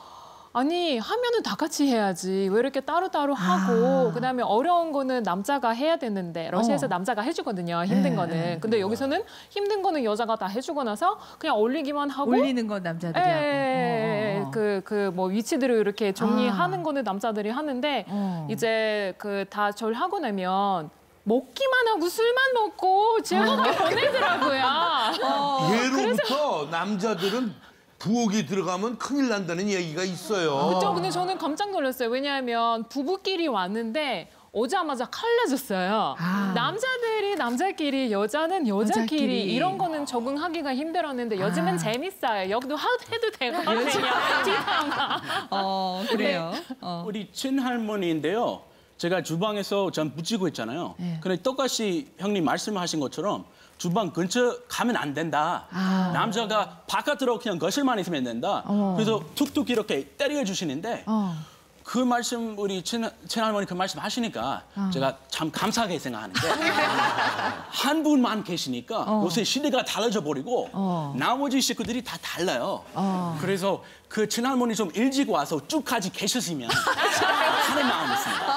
S4: 아니 하면은 다 같이 해야지 왜 이렇게 따로따로 하고
S1: 아.
S4: 그다음에 어려운 거는 남자가 해야 되는데 러시아에서
S1: 어.
S4: 남자가 해주거든요 힘든
S1: 네,
S4: 거는
S1: 네.
S4: 근데 여기서는 힘든 거는 여자가 다 해주고 나서 그냥 올리기만 하고
S1: 올리는 건 남자들이 하고.
S4: 예,
S1: 어, 어.
S4: 그, 그, 뭐, 위치들을 이렇게 정리하는 거는 남자들이 하는데,
S1: 어.
S4: 이제 그 다 절 하고 나면, 먹기만 하고 술만 먹고 즐겁게 보내더라고요.
S1: 어.
S2: 예로부터 남자들은 부엌이 들어가면 큰일 난다는 얘기가 있어요.
S4: 그렇죠. 근데 저는 깜짝 놀랐어요. 왜냐하면 부부끼리 왔는데 오자마자 칼라졌어요.
S1: 아.
S4: 남자들이 남자끼리, 여자는 여자끼리,
S1: 여자끼리.
S4: 이런 거는 적응하기가 힘들었는데 요즘은
S1: 아.
S4: 재밌어요. 여기도 하- 해도 되거든요.
S1: 어, 그래요. 어.
S6: 우리 친할머니인데요. 제가 주방에서 전 붙이고 있잖아요.
S1: 네.
S6: 근데 똑같이 형님 말씀하신 것처럼 주방 근처 가면 안 된다.
S1: 아.
S6: 남자가 바깥으로 그냥 거실만 있으면 된다.
S1: 어.
S6: 그래서 툭툭 이렇게 때려 주시는데
S1: 어.
S6: 그 말씀 우리 친, 친할머니 그 말씀 하시니까
S1: 어.
S6: 제가 참 감사하게 생각하는데 한 분만 계시니까
S1: 어.
S6: 요새 시대가 달라져 버리고
S1: 어.
S6: 나머지 식구들이 다 달라요.
S1: 어.
S6: 그래서 그 친할머니 좀 일찍 와서 쭉까지 계셨으면 하는 마음이 있습니다.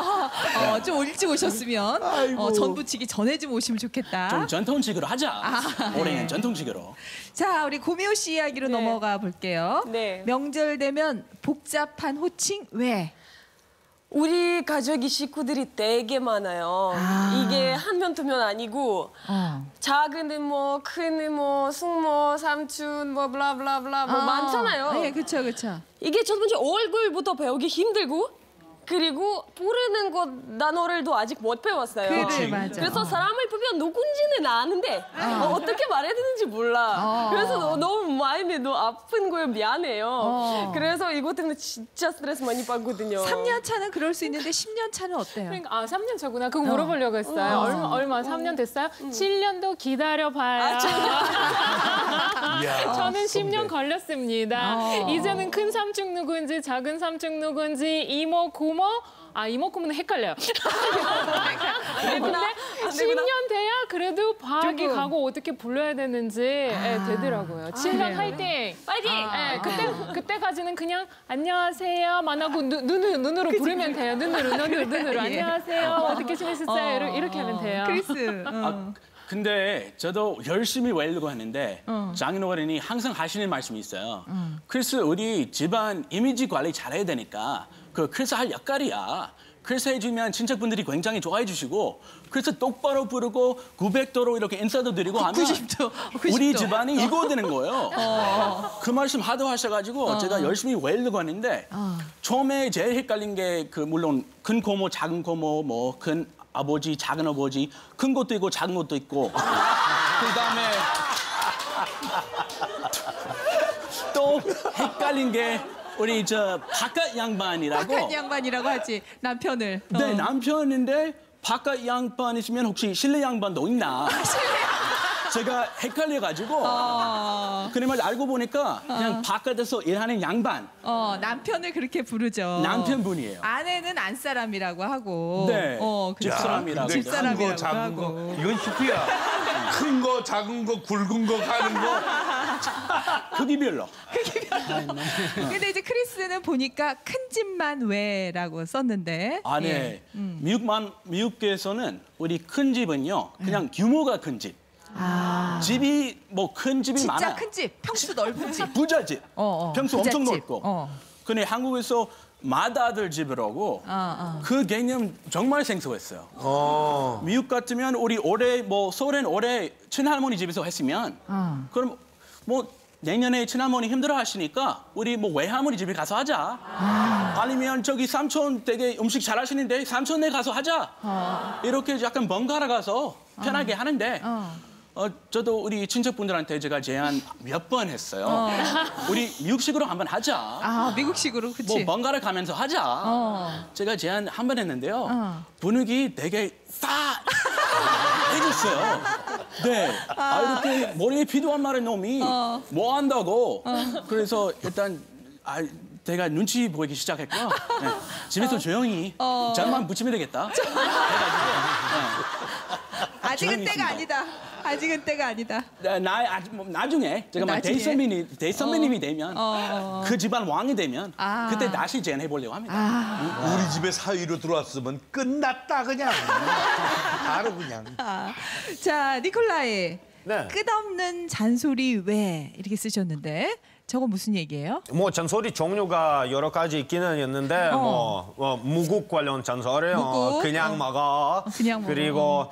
S1: 어, 좀 일찍 오셨으면 어, 전 부치기 전에 좀 오시면 좋겠다.
S6: 좀 전통식으로 하자.
S1: 아.
S6: 올해는
S1: 네.
S6: 전통식으로.
S1: 자, 우리 고미호 씨 이야기로
S5: 네.
S1: 넘어가 볼게요.
S5: 네.
S1: 명절 되면 복잡한 호칭 왜?
S5: 우리 가족이 식구들이 되게 많아요. 이게 한 명 두 명 아니고
S1: 어.
S5: 작은 이모, 큰 이모, 숙모, 삼촌, 뭐 블라블라블라 뭐 많잖아요.
S1: 네, 그렇죠, 그렇죠.
S5: 이게 첫 번째 얼굴부터 배우기 힘들고 그리고 부르는 것 단어를도 아직 못 배웠어요.
S1: 그래, 맞아.
S5: 그래서 사람을 보면 누군지는 아는데 어. 떻게 말해야 되는지 몰라.
S1: 어.
S5: 그래서 너- 너무 마음이 너무 아픈 거예요. 미안해요.
S1: 어.
S5: 그래서 이것 때문에 진짜 스트레스 많이 받거든요.
S1: 3년 차는 그럴 수 있는데 10년 차는 어때요?
S4: 그러니까 아 3년 차구나. 그거 물어보려고 했어요. 얼마 얼마 3년 됐어요? 7년도 기다려봐요. 저는 10년 걸렸습니다. 이제는 큰 삼촌 누구인지 작은 삼촌 누구인지 이모 고모 아 이모 고모는 헷갈려요. 근데 10년 돼야 그래도 파악이
S1: 조금.
S4: 가고 어떻게 불러야 되는지 예, 되더라고요. 7년 화이팅!
S5: 파이팅!
S4: 예, 그때 그때까지는 그냥 안녕하세요 만 하고 눈, 눈으로 눈으로 부르면 돼요. 눈으로 눈으로 눈으로 안녕하세요 어떻게 지내셨어요? 이렇게, 이렇게 하면 돼요.
S1: 크리스. 어.
S6: 아, 근데 저도 열심히 외우려고 하는데 장인어른이 항상 하시는 말씀이 있어요. 크리스 우리 집안 이미지 관리 잘해야 되니까 그 크리스 할 역할이야. 크리스 해주면 친척분들이 굉장히 좋아해 주시고 그래서 똑바로 부르고 900도로 이렇게 인사도 드리고 하면
S1: 90도, 90도.
S6: 우리 집안이 이거 되는 거예요. 그 말씀 하도 하셔가지고 제가 열심히 외우려고 하는데 처음에 제일 헷갈린 게 그 물론 큰 고모, 작은 고모, 뭐 큰 아버지, 작은 아버지, 큰 것도 있고 작은 것도 있고 그다음에 또 헷갈린 게 우리 저 바깥 양반이라고
S1: 바깥 양반이라고 하지 남편을. 어.
S6: 네 남편인데 바깥 양반이시면 혹시 실내 양반도 있나? 제가 헷갈려가지고
S1: 어,
S6: 그림을 알고 보니까 그냥 바깥에서 일하는 양반
S1: 어, 남편을 그렇게 부르죠.
S6: 남편분이에요.
S1: 아내는 안사람이라고 하고.
S6: 네.
S1: 어, 그렇죠.
S6: 집사람이라고.
S1: 집사람이라고
S2: 큰 거, 작은
S1: 하고.
S2: 거 이건 히트야. 큰 거, 작은 거, 굵은 거 가는 거.
S6: 크기별로.
S1: 근데 이제 크리스는 보니까 큰 집만 왜라고 썼는데.
S6: 아, 네.
S1: 예.
S6: 미국만 미국에서는 우리 큰 집은요 그냥 규모가 큰 집. 집이 뭐 큰 집이
S1: 진짜
S6: 많아.
S1: 큰 집, 평수 넓은 집.
S6: 부잣집.
S1: 어, 어,
S6: 평수 엄청
S1: 부잣집.
S6: 넓고.
S1: 어.
S6: 근데 한국에서 맏아들 집이라고
S1: 어.
S6: 그 개념 정말 생소했어요.
S2: 어.
S6: 미국 같으면 우리 올해 뭐 소련 올해 친할머니 집에서 했으면
S1: 어.
S6: 그럼 뭐 내년에 친할머니 힘들어 하시니까 우리 뭐 외할머니 집에 가서 하자. 아. 니면 저기 삼촌 되게 음식 잘 하시는데 삼촌네 가서 하자. 이렇게 약간 번갈아 가서 편하게 하는데 어, 저도 우리 친척분들한테 제가 제안 몇 번 했어요. 우리 미국식으로 한번 하자.
S1: 아, 미국식으로 그치.
S6: 뭐 번갈아 가면서 하자.
S1: 어.
S6: 제가 제안 한 번 했는데요.
S1: 어.
S6: 분위기 되게 싸 해줬어요. 네. 아, 이렇게 머리에 비도한 말은 놈이
S1: 어.
S6: 뭐 한다고. 그래서 일단 아, 제가 눈치 보이기 시작했고요. 네. 집에서 조용히
S1: 어.
S6: 전만 붙이면 되겠다. 해가지고
S1: 아직은 때가. 아니다. 아직은 때가 아니다.
S6: 네, 나 아직 뭐 나중에 제가 막
S1: 나중에?
S6: 대선배님 대선배님이 되면
S1: 어.
S6: 그 집안 왕이 되면
S1: 아.
S6: 그때 다시 제안해 보려고 합니다.
S2: 우리 집에 사위로 들어왔으면 끝났다 그냥. 바로 그냥.
S1: 아, 자, 니콜라이.
S7: 네.
S1: 끝없는 잔소리 왜 이렇게 쓰셨는데 저거 무슨 얘기예요?
S7: 뭐 잔소리 종류가 여러 가지 있기는 있는데 뭐, 뭐 무국 관련 잔소리, 어,
S1: 무국?
S7: 그냥
S1: 어.
S7: 먹어.
S1: 그냥 먹어.
S7: 그리고 어,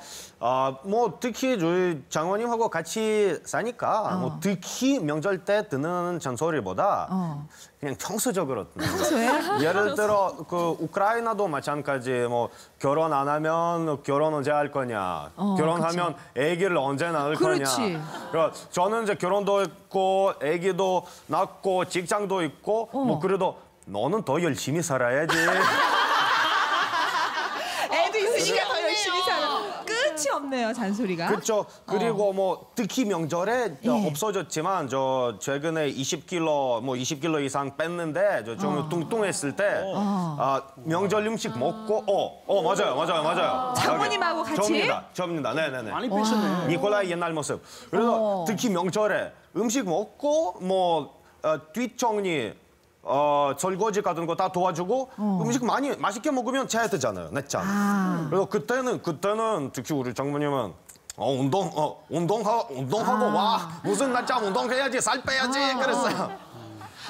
S7: 뭐 특히 저희 장모님하고 같이 사니까 뭐 특히 명절 때 듣는 잔소리보다
S1: 어.
S7: 그냥 평소적으로.
S1: 평소에?
S7: 예를 들어 그 우크라이나도 마찬가지 뭐 결혼 안 하면 결혼 언제 할 거냐
S1: 어,
S7: 결혼하면 아기를 언제 낳을
S1: 그렇지.
S7: 거냐 그러니까 저는 이제 결혼도 했고 아기도 낳고 직장도 있고
S1: 어.
S7: 뭐 그래도 너는 더 열심히 살아야지
S1: 애도 있으니까 더 열심히 살아. 끝이 없네요, 잔소리가.
S7: 그렇죠 그리고 뭐 특히 명절에 저
S1: 예.
S7: 없어졌지만 저 최근에 20kg 뭐 20kg 이상 뺐는데 저좀
S1: 어.
S7: 뚱뚱했을 때 아, 명절 음식 먹고 어, 어 맞아요 맞아요 맞아요
S1: 장모님하고
S7: 저기,
S1: 같이?
S7: 접니다 접니다 네 네 네
S6: 많이 빼셨네.
S7: 니콜라이 옛날 모습. 그래서
S1: 어.
S7: 특히 명절에 음식 먹고 뭐 어, 뒷정리 어, 설거지 같은 거 다 도와주고 음식 많이 맛있게 먹으면 채야 되잖아요. 냈잖아.
S1: 아.
S7: 그래서 그때는 그때는 특히 우리 장모님은 어, 운동 어, 운동하 운동하고
S1: 아.
S7: 와 무슨 날짜 운동해야지 살 빼야지 그랬어요.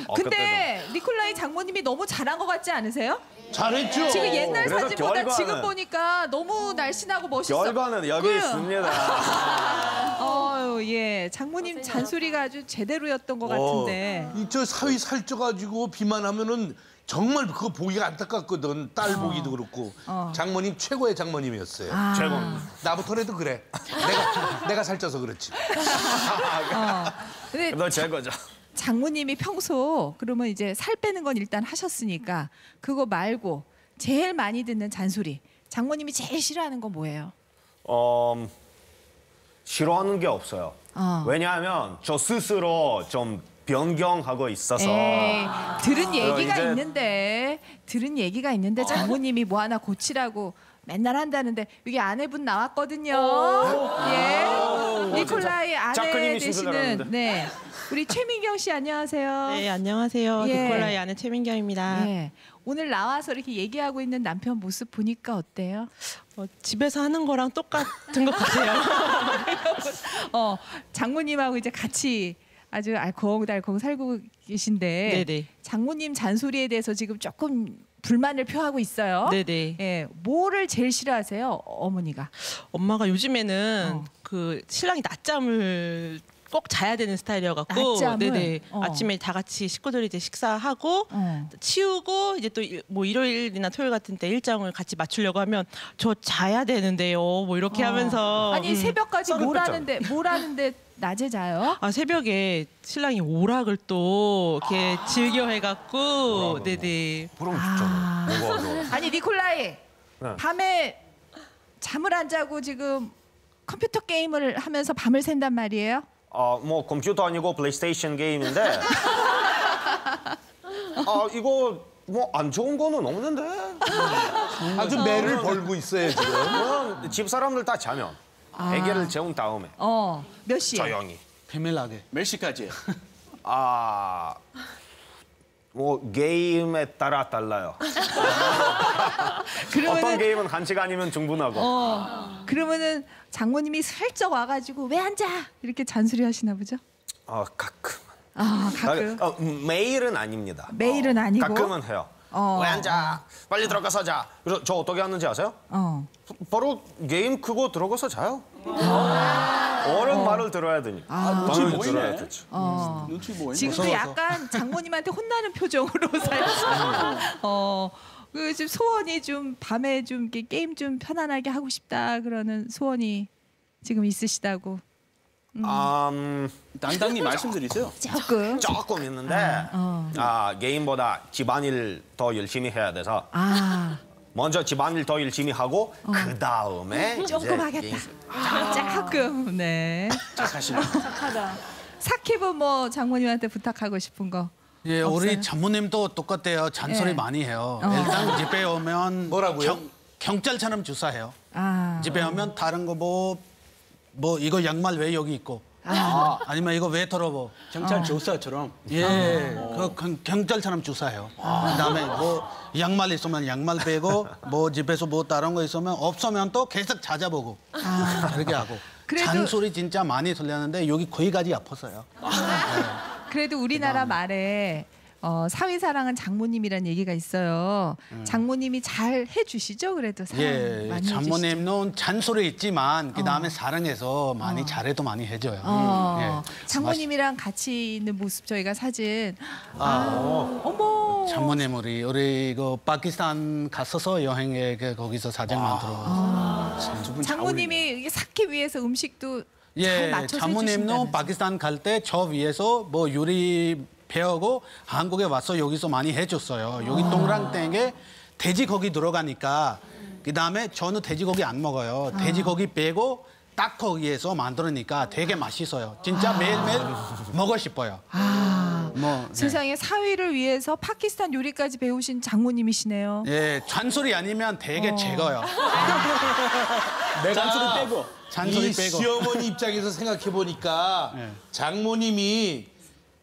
S7: 어,
S1: 근데 니콜라이 장모님이 너무 잘한 것 같지 않으세요?
S2: 잘했죠.
S1: 지금 옛날
S7: 그래서
S1: 사진보다
S7: 결과는-
S1: 지금 보니까 너무 날씬하고 멋있어.
S7: 결과는 여기
S1: 그,
S7: 있습니다.
S1: 어, 예. 장모님 잔소리가 아주 제대로였던 것 같은데.
S2: 이저 사위 살쪄가지고 비만하면은 정말 그거 보기가 안타깝거든. 딸 보기도 그렇고. 장모님 최고의 장모님이었어요.
S1: 아.
S7: 최고.
S2: 나부터라도 그래. 내가 내가 살쪄서 그렇지.
S1: 어. 근데
S7: 너 제거죠.
S1: 장모님이 평소 그러면 이제 살 빼는 건 일단 하셨으니까 그거 말고 제일 많이 듣는 잔소리. 장모님이 제일 싫어하는 건 뭐예요?
S7: 어, 싫어하는 게 없어요.
S1: 어.
S7: 왜냐하면 저 스스로 좀 변경하고 있어서
S1: 에이, 들은 얘기가
S7: 이제-
S1: 있는데 들은 얘기가 있는데 장모님이 뭐 하나 고치라고 맨날 한다는데 여기 아내분 나왔거든요. 예, 니콜라이 아내
S7: 작가님이신 줄
S1: 되시는. 네 우리 최민경 씨 안녕하세요.
S10: 네, 안녕하세요.
S1: 예.
S10: 니콜라의 아내 최민경입니다.
S1: 예, 오늘 나와서 이렇게 얘기하고 있는 남편 모습 보니까 어때요?
S10: 어, 집에서 하는 거랑 똑같은 것 같아요.
S1: 어 장모님하고 이제 같이 아주 알콩달콩 살고 계신데
S10: 네네.
S1: 장모님 잔소리에 대해서 지금 조금 불만을 표하고 있어요.
S10: 네네.
S1: 예, 뭐를 제일 싫어하세요, 어머니가?
S10: 엄마가 요즘에는
S1: 어.
S10: 그 신랑이 낮잠을 꼭 자야 되는 스타일이어갖고
S1: 낮잠을?
S10: 네네
S1: 어.
S10: 아침에 다 같이 식구들이 이제 식사하고
S1: 어.
S10: 치우고 이제 또 뭐 일요일이나 토요일 같은 때 일정을 같이 맞추려고 하면 저 자야 되는데요 뭐 이렇게 하면서
S1: 아니
S10: 음.
S1: 새벽까지 뭘. 하는데 뭘 하는데 낮에 자요?
S10: 아 새벽에 신랑이 오락을 또 이렇게 즐겨 해갖고 네네
S7: 그럼
S1: 아.
S7: 뭐가 너
S1: 아니 니콜라이
S7: 네.
S1: 밤에 잠을 안 자고 지금 컴퓨터 게임을 하면서 밤을 샌단 말이에요?
S7: 아, 뭐 컴퓨터 아니고 플레이스테이션 게임인데 아 이거 뭐 안 좋은 거는 없는데
S2: 아주 매를 벌고 있어요 지금.
S7: 그냥 집 사람들 다 자면 애기를 재운 다음에
S1: 어, 몇 시에?
S7: 조용히
S8: 비밀하게.
S6: 몇 시까지예요?
S7: 아. 뭐 게임에 따라 달라요. 어떤 게임은 한 시간이면 충분하고.
S1: 어, 그러면은 장모님이 슬쩍 와가지고 왜 앉아 이렇게 잔소리 하시나 보죠?
S7: 아 가끔.
S1: 아 가끔
S7: 어, 매일은 아닙니다.
S1: 매일은 아니고
S7: 가끔은 해요.
S1: 어.
S7: 왜 앉아? 빨리 들어가서 자. 그래서 저 어떻게 하는지 아세요?
S1: 어.
S7: 바로 게임 크고 들어가서 자요.
S1: 아.
S7: 어른 말을 들어야 되니까.
S6: 눈치
S7: 당연히
S6: 보이네.
S7: 어.
S6: 눈치 보이네.
S1: 지금도 약간 장모님한테 혼나는 표정으로 살았어. 어. 그 지금 소원이 좀 밤에 좀 이렇게 게임 좀 편안하게 하고 싶다 그러는 소원이 지금 있으시다고
S7: 음,
S6: 당당히 말씀드리세요.
S1: 조금.
S7: 조금 있는데
S1: 어.
S7: 아, 게임보다 집안일 더 열심히 해야 돼서
S1: 아
S7: 먼저 집안일 더 열심히 하고 그 다음에
S1: 조금 하겠다. 조금 네.
S6: 착하시네.
S1: 사킵은 뭐 장모님한테 부탁하고 싶은 거.
S8: 예,
S1: 없어요?
S8: 우리 장모님도 똑같아요. 잔소리
S1: 예.
S8: 많이 해요.
S1: 어.
S8: 일단 집에 오면
S2: 뭐라고요?
S8: 경, 경찰처럼 주사해요.
S1: 아.
S8: 집에 오면 다른 거 뭐뭐 이거 양말 왜 여기 있고 아. 니면 이거 왜 털어보
S6: 경찰 조사처럼.
S8: 예, 그 경- 경찰처럼 주사해요. 그다음에 뭐 양말 있으면 양말 빼고 뭐 집에서 뭐 다른 거 있으면 없으면 또 계속 찾아보고 그렇게 하고.
S1: 그래도-
S8: 잔소리 진짜 많이 들렸는데 여기 거기까지 아팠어요.
S1: 그래도 우리나라 말에 어, 사위 사랑은 장모님이란 얘기가 있어요. 장모님이 잘 해주시죠. 그래도 사랑
S8: 예,
S1: 많이 해주시죠.
S8: 장모님은 잔소리 있지만 그 다음에 사랑해서 많이 잘해도 많이 해줘요.
S1: 어,
S8: 예.
S1: 장모님이랑 같이 있는 모습 저희가 사진. 아, 어머.
S8: 장모님 우리 우리 그 파키스탄 갔어서 여행에 그 거기서 사진 만들어.
S6: 두분
S1: 장모님이 이게 삭기 위해서 음식도 잘
S8: 예,
S1: 맞춰서
S8: 장모님은
S1: 해주신다면서.
S8: 파키스탄 갈 때 저 위에서 뭐 요리 배우고 한국에 와서 여기서 많이 해줬어요. 여기
S1: 아.
S8: 동랑땡에 돼지고기 들어가니까 그 다음에 저는 돼지고기 안 먹어요.
S1: 아.
S8: 돼지고기 빼고 딱 거기에서 만들으니까 되게 맛있어요.
S1: 아.
S8: 진짜 매일매일 먹고 싶어요. 뭐 네.
S1: 세상에 사위를 위해서 파키스탄 요리까지 배우신 장모님이시네요.
S8: 예, 잔소리 아니면 되게 제거요.
S2: 내가
S6: 잔소리 빼고.
S8: 잔소리
S2: 이
S8: 빼고.
S2: 시어머니 입장에서 생각해 보니까
S8: 네.
S2: 장모님이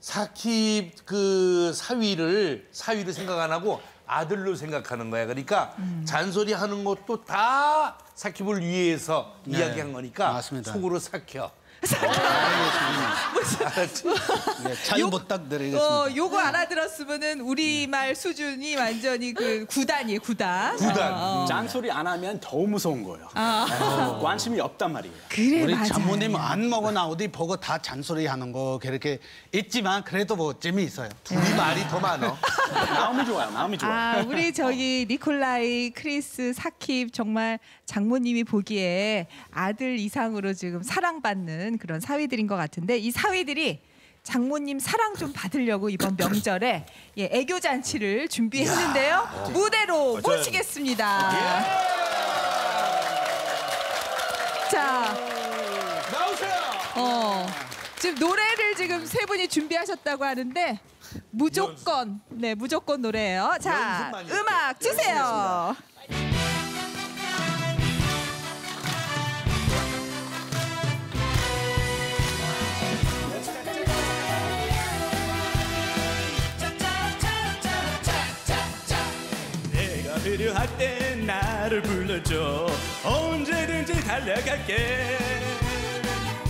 S2: 사키 그 사위를 사위를 생각 안 하고 아들로 생각하는 거야. 그러니까
S8: 음.
S2: 잔소리 하는 것도 다 사킵을 위해서
S8: 네.
S2: 이야기한 거니까
S8: 맞습니다.
S2: 속으로
S8: 네, 잘
S1: 요-
S8: 부탁드리겠습니다.
S1: 어, 요거 알아들었으면은 우리말 수준이 완전히 그 구단이에요, 구단.
S2: 구단.
S1: 어, 어.
S6: 잔소리 안 하면 더 무서운 거예요. 어, 관심이 없단 말이에요.
S1: 그래
S8: 우리
S1: 맞아.
S8: 장모님 안 먹거나 어디 보고 다 잔소리 하는 거 그렇게 있지만 그래도 뭐 재미있어요.
S2: 둘이 말이 더 많어.
S6: 마음이 좋아요. 마음이 좋아요.
S1: 아, 우리 저기 니콜라이, 크리스, 사킵 정말 장모님이 보기에 아들 이상으로 지금 사랑받는 그런 사위들인 것 같은데 이 사위들이 장모님 사랑 좀 받으려고 이번 명절에 예, 애교 잔치를 준비했는데요. 무대로 모시겠습니다. 자,
S2: 나오세요.
S1: 어, 지금 노래를 지금 세 분이 준비하셨다고 하는데 무조건 네 무조건 노래예요. 자, 음악 주세요.
S6: 필요할 때 나를 불러줘 언제든지 달려갈게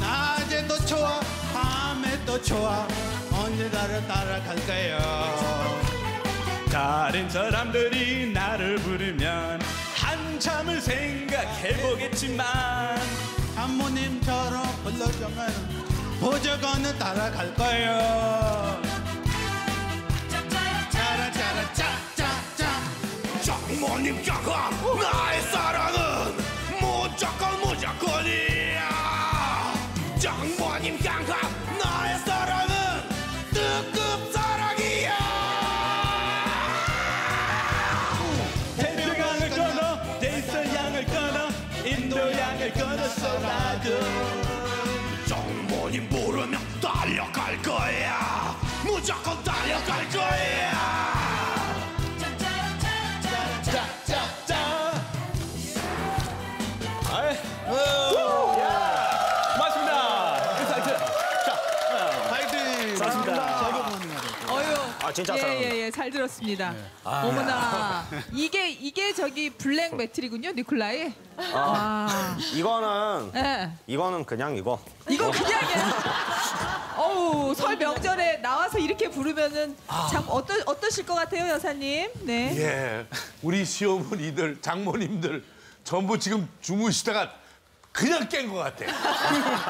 S8: 낮에도 좋아, 밤에도 좋아, 언제 나를 따라갈까요?
S6: 다른 사람들이 나를 부르면 한참을 생각해보겠지만
S8: 장모님처럼 불러주면 무조건 따라갈 거예요.
S11: 짝아 나의 사랑은 무조건 무조건이야. 장모님 향한 나의 사랑은 특급 사랑이야.
S6: 태평양을 건너 대서양을 건너 인도양을 건너서 나도.
S11: 장모님 부르면 달려갈 거야. 무조건 달려갈 거야
S1: 예, 잘 들었습니다. 어머나. 이게 이게 저기 블랙 메틀이군요, 니콜라이. 아.
S7: 이거는
S1: 예.
S7: 이거는 그냥 이거.
S1: 이거 그냥이야. 어우, 설 명절에 나와서 이렇게 부르면은 참 어떠 어떠실 것 같아요, 여사님? 네.
S2: 예, 우리 시어머니들, 장모님들 전부 지금 주무시다가 그냥 깬 것 같아.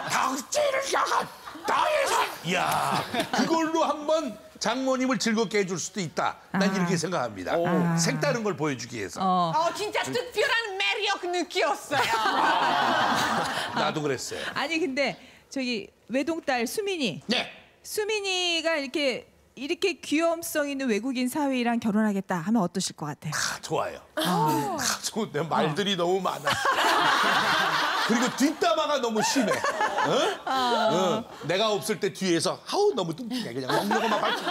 S2: 당신을 향한 나의 사. 이야, 그걸로 한번 장모님을 즐겁게 해줄 수도 있다. 난 이렇게 생각합니다. 색다른 걸 보여주기 위해서.
S1: 어.
S3: 어, 진짜 특별한 매력 느꼈어요.
S2: 나도 그랬어요.
S1: 아니 근데 저기 외동딸 수민이
S2: 네.
S1: 수민이가 이렇게 이렇게 귀염성 있는 외국인 사위랑 결혼하겠다 하면 어떠실 것 같아요?
S2: 아, 좋아요. 아, 좋은데 말들이 너무 많아. 그리고 뒷담화가 너무 심해. 어? 어. 내가 없을 때 뒤에서 아우 너무 뚱뚱해 그냥 먹는 것만 밝히고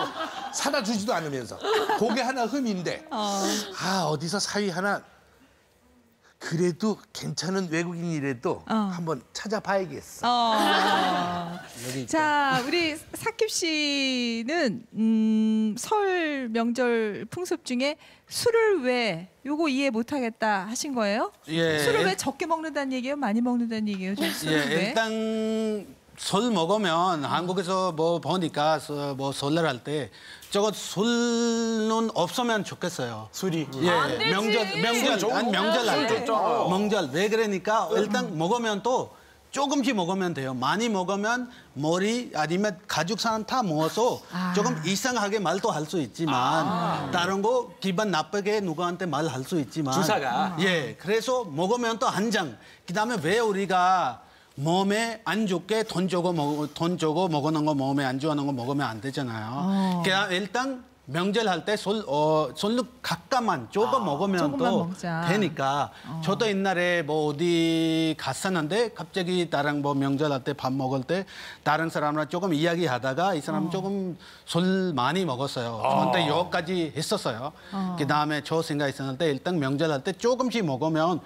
S2: 사다 주지도 않으면서 그게 하나 흠인데 아 어디서 사위 하나 그래도 괜찮은 외국인이라도 한번 찾아봐야겠어.
S1: 어. 자, 우리 사킵 씨는 음, 설 명절 풍습 중에 술을 왜 요거 이해 못 하겠다 하신 거예요?
S8: 예.
S1: 술을 왜 적게 먹는다는 얘기예요? 많이 먹는다는 얘기예요?
S8: 예,
S1: 왜?
S8: 일단 술 먹으면 한국에서 뭐 보니까 서- 뭐 설날 할 때 저거 술은 없으면 좋겠어요.
S6: 술이
S8: 예, 명절 명절 아니 명절 할 때. 명절 왜 그러니까 일단 먹으면 또 조금씩 먹으면 돼요. 많이 먹으면 머리 아니면 가족 사람 다 모아서 조금 이상하게 말도 할 수 있지만 다른 거 기분 나쁘게 누구한테 말할 수 있지만
S6: 주사가.
S8: 예 그래서 먹으면 또 한 장. 그다음에 왜 우리가 몸에 안 좋게 돈 주고 먹, 돈 주고 먹는 거 몸에 안 좋아하는 거 먹으면 안 되잖아요. 그냥 일단 명절 할때 술, 어, 술로 가까만 조금 먹으면
S1: 조금만
S8: 또
S1: 먹자.
S8: 되니까 저도 옛날에 뭐 어디 갔었는데 갑자기 나랑 뭐 명절 할 때 밥 먹을 때 다른 사람이랑 조금 이야기하다가 이 사람 조금 술 많이 먹었어요. 저한테 여기까지 했었어요. 그 다음에 저 생각했었는데 일단 명절 할 때 조금씩 먹으면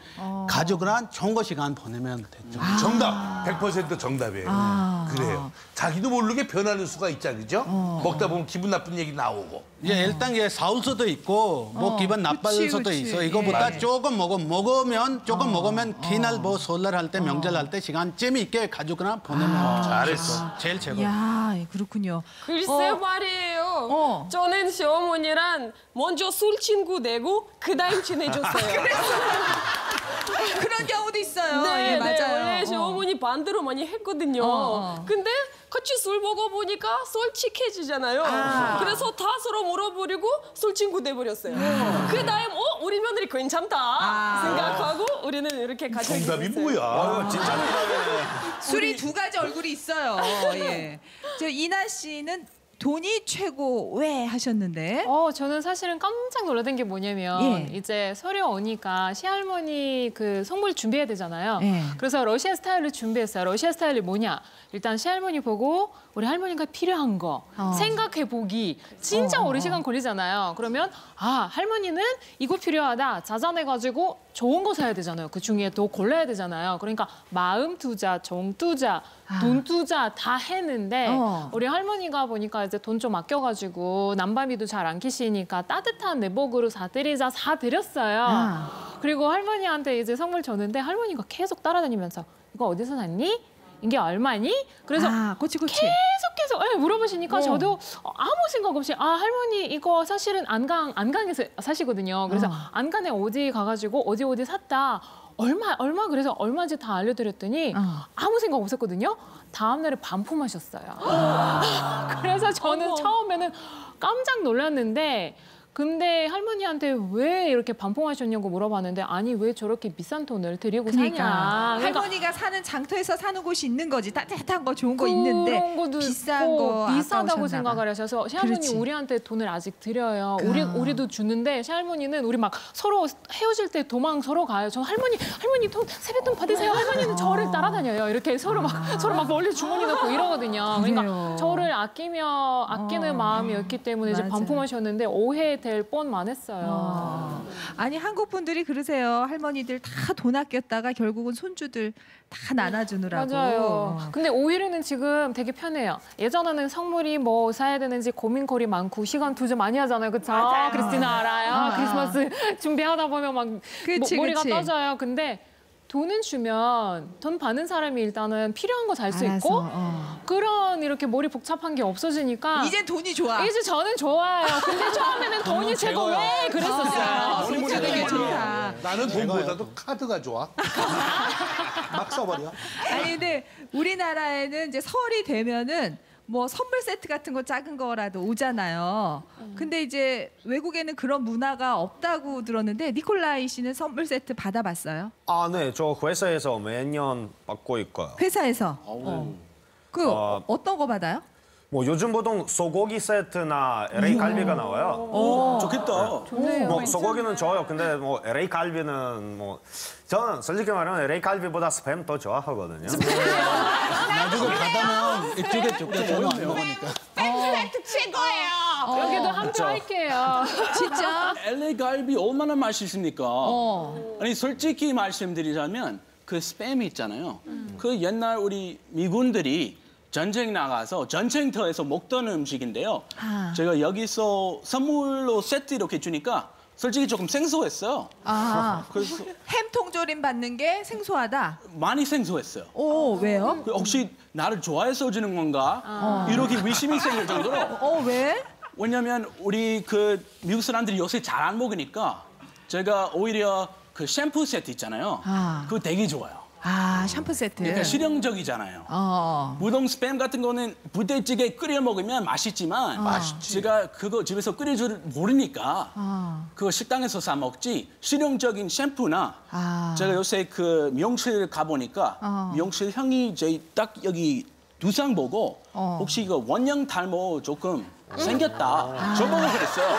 S8: 가족이랑 좋은 거 시간 보내면 됐죠.
S2: 정답, 100% 정답이에요. 그래요. 자기도 모르게 변하는 수가 있잖아, 그죠? 먹다 보면 기분 나쁜 얘기 나오고.
S8: 이제 일단 이게 사올 수도 있고 뭐
S1: 어,
S8: 기분 나쁠
S1: 그치,
S8: 수도
S1: 그치.
S8: 있어.
S1: 예.
S8: 이거보다 조금 먹어 먹으면 조금 먹으면 기날 뭐 설날 할 때 명절 할 때 시간 재미있게 가족이나 보내면 잘했어. 제일 최고.
S1: 야 그렇군요.
S5: 글쎄
S1: 어.
S5: 말이에요.
S1: 어.
S5: 저는 시어머니랑 먼저 술 친구 되고 그 다음 친해졌어요.
S1: 그런 경우도 있어요.
S5: 네,
S1: 예, 맞아요.
S5: 네, 원래
S1: 어.
S5: 시어머니 반대로 많이 했거든요.
S1: 어, 어.
S5: 근데 같이 술 먹어보니까 솔직해지잖아요.
S1: 아.
S5: 그래서 다 서로 물어버리고 술 친구 돼버렸어요. 그 다음 어 우리 며느리 괜찮다
S1: 아.
S5: 생각하고 우리는 이렇게 가족이
S2: 정답이. 뭐야?
S7: 어, 진짜
S1: 술이 두 가지 얼굴이 있어요. 예. 저 이나 씨는 돈이 최고 왜 하셨는데?
S4: 어, 저는 사실은 깜짝 놀랐던 게 뭐냐면
S1: 예.
S4: 이제 설에 오니까 시할머니 그 선물 준비해야 되잖아요.
S1: 예.
S4: 그래서 러시아 스타일을 준비했어요. 러시아 스타일이 뭐냐? 일단 시할머니 보고 우리 할머니가 필요한 거
S1: 어.
S4: 생각해 보기 진짜
S1: 어,
S4: 오랜
S1: 어.
S4: 시간 걸리잖아요. 그러면 아 할머니는 이거 필요하다 자잔해 가지고 좋은 거 사야 되잖아요. 그 중에 또 골라야 되잖아요. 그러니까 마음 투자, 정 투자, 돈 투자 다 했는데
S1: 아. 어.
S4: 우리 할머니가 보니까 이제 돈 좀 아껴가지고 난방비도 잘 안 키시니까 따뜻한 내복으로 사드리자 사드렸어요.
S1: 아.
S4: 그리고 할머니한테 이제 선물 줬는데 할머니가 계속 따라다니면서 이거 어디서 샀니? 이게 얼마니? 그래서
S1: 아, 그치, 그치.
S4: 계속 계속 예, 물어보시니까
S1: 어.
S4: 저도 어, 아무 생각 없이 아 할머니 이거 사실은 안강 안강에서 사시거든요. 그래서
S1: 어.
S4: 안강에 어디 가가지고 어디 어디 샀다. 얼마 얼마 그래서 얼마인지 다 알려드렸더니
S1: 어.
S4: 아무 생각 없었거든요. 다음 날에 반품하셨어요. 그래서 저는 처음에는 깜짝 놀랐는데 근데 할머니한테 왜 이렇게 반품하셨냐고 물어봤는데 아니 왜 저렇게 비싼 돈을 드리고
S1: 그러니까
S4: 사냐. 그러니까
S1: 할머니가 사는 장터에서 사는 곳이 있는 거지 따뜻한 거 좋은 거 있는데 비싼 거
S4: 비싸다고. 생각을 하셔서 시할머니
S1: 그렇지.
S4: 우리한테 돈을 아직 드려요. 우리
S1: 아.
S4: 우리도 주는데 시할머니는 우리 막 서로 헤어질 때 도망 서로 가요. 저 할머니 할머니 돈 세뱃돈 받으세요. 할머니는 저를 따라다녀요. 이렇게 서로 막 서로 막 멀리 주머니 넣고 이러거든요.
S1: 아.
S4: 그러니까 저를 아끼며 아끼는
S1: 어.
S4: 마음이었기 때문에 이제
S1: 맞아요.
S4: 반품하셨는데 오해 될 뻔만 했어요.
S1: 어. 아니 한국 분들이 그러세요. 할머니들 다 돈 아꼈다가 결국은 손주들 다 나눠주느라고.
S4: 맞아요. 근데 오히려는 지금 되게 편해요. 예전에는 선물이 뭐 사야 되는지 고민거리 많고 시간 투자 많이 하잖아요. 그쵸?
S1: 맞아요.
S4: 크리스티나 알아요.
S1: 아.
S4: 크리스마스 준비하다 보면 막
S1: 그치,
S4: 뭐, 머리가
S1: 그치.
S4: 떠져요. 근데 돈은 주면 돈 받는 사람이 일단은 필요한 거살수 있고
S1: 어.
S4: 그런 이렇게 머리 복잡한 게 없어지니까
S1: 이제 돈이 좋아.
S4: 이제 저는 좋아요. 근데 처음에는 돈이 최고 왜 그랬었어요.
S1: 아, 진짜 되게 좋다.
S2: 나는 돈보다도 카드가 좋아. 막 써버려.
S1: 아니 근데 우리나라에는 이제 설이 되면은 뭐 선물 세트 같은 거 작은 거라도 오잖아요. 근데 이제 외국에는 그런 문화가 없다고 들었는데 니콜라이 씨는 선물 세트 받아봤어요?
S7: 아, 네. 저 회사에서 매년 받고 있고요.
S1: 회사에서. 어. 그
S7: 어.
S1: 어떤 거 받아요?
S7: 뭐 요즘 보통 소고기 세트나 LA 갈비가 나와요.
S6: 좋겠다.
S7: 뭐 소고기는 좋아요. 근데 뭐 LA 갈비는 뭐 저는 솔직히 말하면 LA 갈비보다 스팸 더 좋아하거든요.
S8: 나중에 받으면 이쪽에 쪽에 저는 안 먹으니까.
S3: 팩트 최고예요.
S4: 여기도 한 표 할게요.
S1: 진짜?
S6: LA 갈비 얼마나 맛있습니까?
S1: 어.
S6: 아니 솔직히 말씀드리자면 그 스팸 있잖아요. 그 옛날 우리 미군들이 전쟁 나가서 전쟁터에서 먹던 음식인데요.
S1: 아.
S6: 제가 여기서 선물로 세트 이렇게 주니까 솔직히 조금 생소했어요.
S1: 아.
S6: 그래서
S1: 햄 통조림 받는 게 생소하다.
S6: 많이 생소했어요.
S1: 오 왜요?
S6: 그 혹시 나를 좋아해서 주는 건가? 이렇게 의심이 생길 정도로.
S1: 어 왜?
S6: 왜냐면 우리 그 미국 사람들이 요새 잘 안 먹으니까 제가 오히려 그 샴푸 세트 있잖아요.
S1: 아.
S6: 그거 되게 좋아요.
S1: 아 샴푸 세트.
S6: 그러니까 실용적이잖아요.
S1: 어.
S6: 우동 스팸 같은 거는 부대찌개 끓여 먹으면 맛있지만 제가 그거 집에서 끓일 줄 모르니까
S1: 아.
S6: 그거 식당에서 사 먹지 실용적인 샴푸나
S1: 아.
S6: 제가 요새 그 미용실 가 보니까
S1: 어.
S6: 미용실 형이 제 딱 여기 두상 보고
S1: 어.
S6: 혹시 이거 원형 탈모 조금 생겼다 저보고 그랬어요.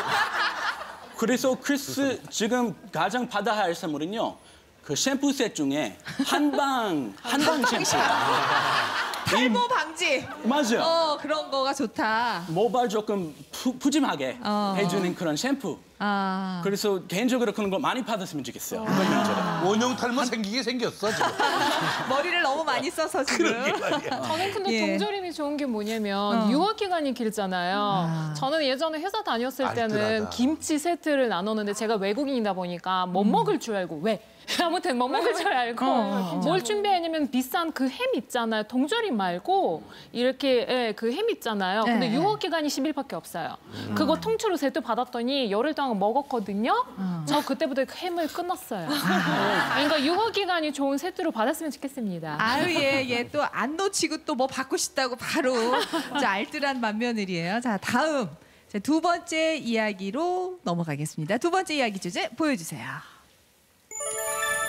S6: 그래서 크리스 지금 가장 받아야 할 선물은요. 그 샴푸 셋 중에 한방 한방 샴푸.
S1: 탈모 방지.
S6: 맞아요.
S1: 어 그런 거가 좋다.
S6: 모발 조금 푸, 푸짐하게
S1: 어.
S6: 해주는 그런 샴푸.
S1: 아.
S6: 그래서 개인적으로 그런 거 많이 받았으면 좋겠어요. 명절에.
S2: 원형 탈모 생기게 생겼어 지금.
S1: 머리를 너무 많이 써서 지금.
S2: 말이야.
S4: 저는 근데
S1: 예.
S4: 동절임이 좋은 게 뭐냐면
S1: 어.
S4: 유학 기간이 길잖아요. 저는 예전에 회사 다녔을 때는
S2: 알뜰하다.
S4: 김치 세트를 나눴는데 제가 외국인이다 보니까 못 먹을 줄 알고 왜? 아무튼 못 먹을 줄 알고
S1: 어.
S4: 뭘 준비했냐면 비싼 그 햄 있잖아요. 동절임 말고 이렇게 예, 그햄 있잖아요. 근데
S1: 네.
S4: 유학 기간이 10일밖에 없어요. 그거 통째로 세트 받았더니 열흘 동안 먹었거든요. 저 그때부터 그 햄을 끊었어요. 그러니까 유학 기간이 좋은 세트로 받았으면 좋겠습니다.
S1: 아유 예예 또 안 놓치고 또 뭐 받고 싶다고 바로 저 알뜰한 맏며느리예요. 자 다음 자, 두 번째 이야기로 넘어가겠습니다. 두 번째 이야기 주제 보여주세요.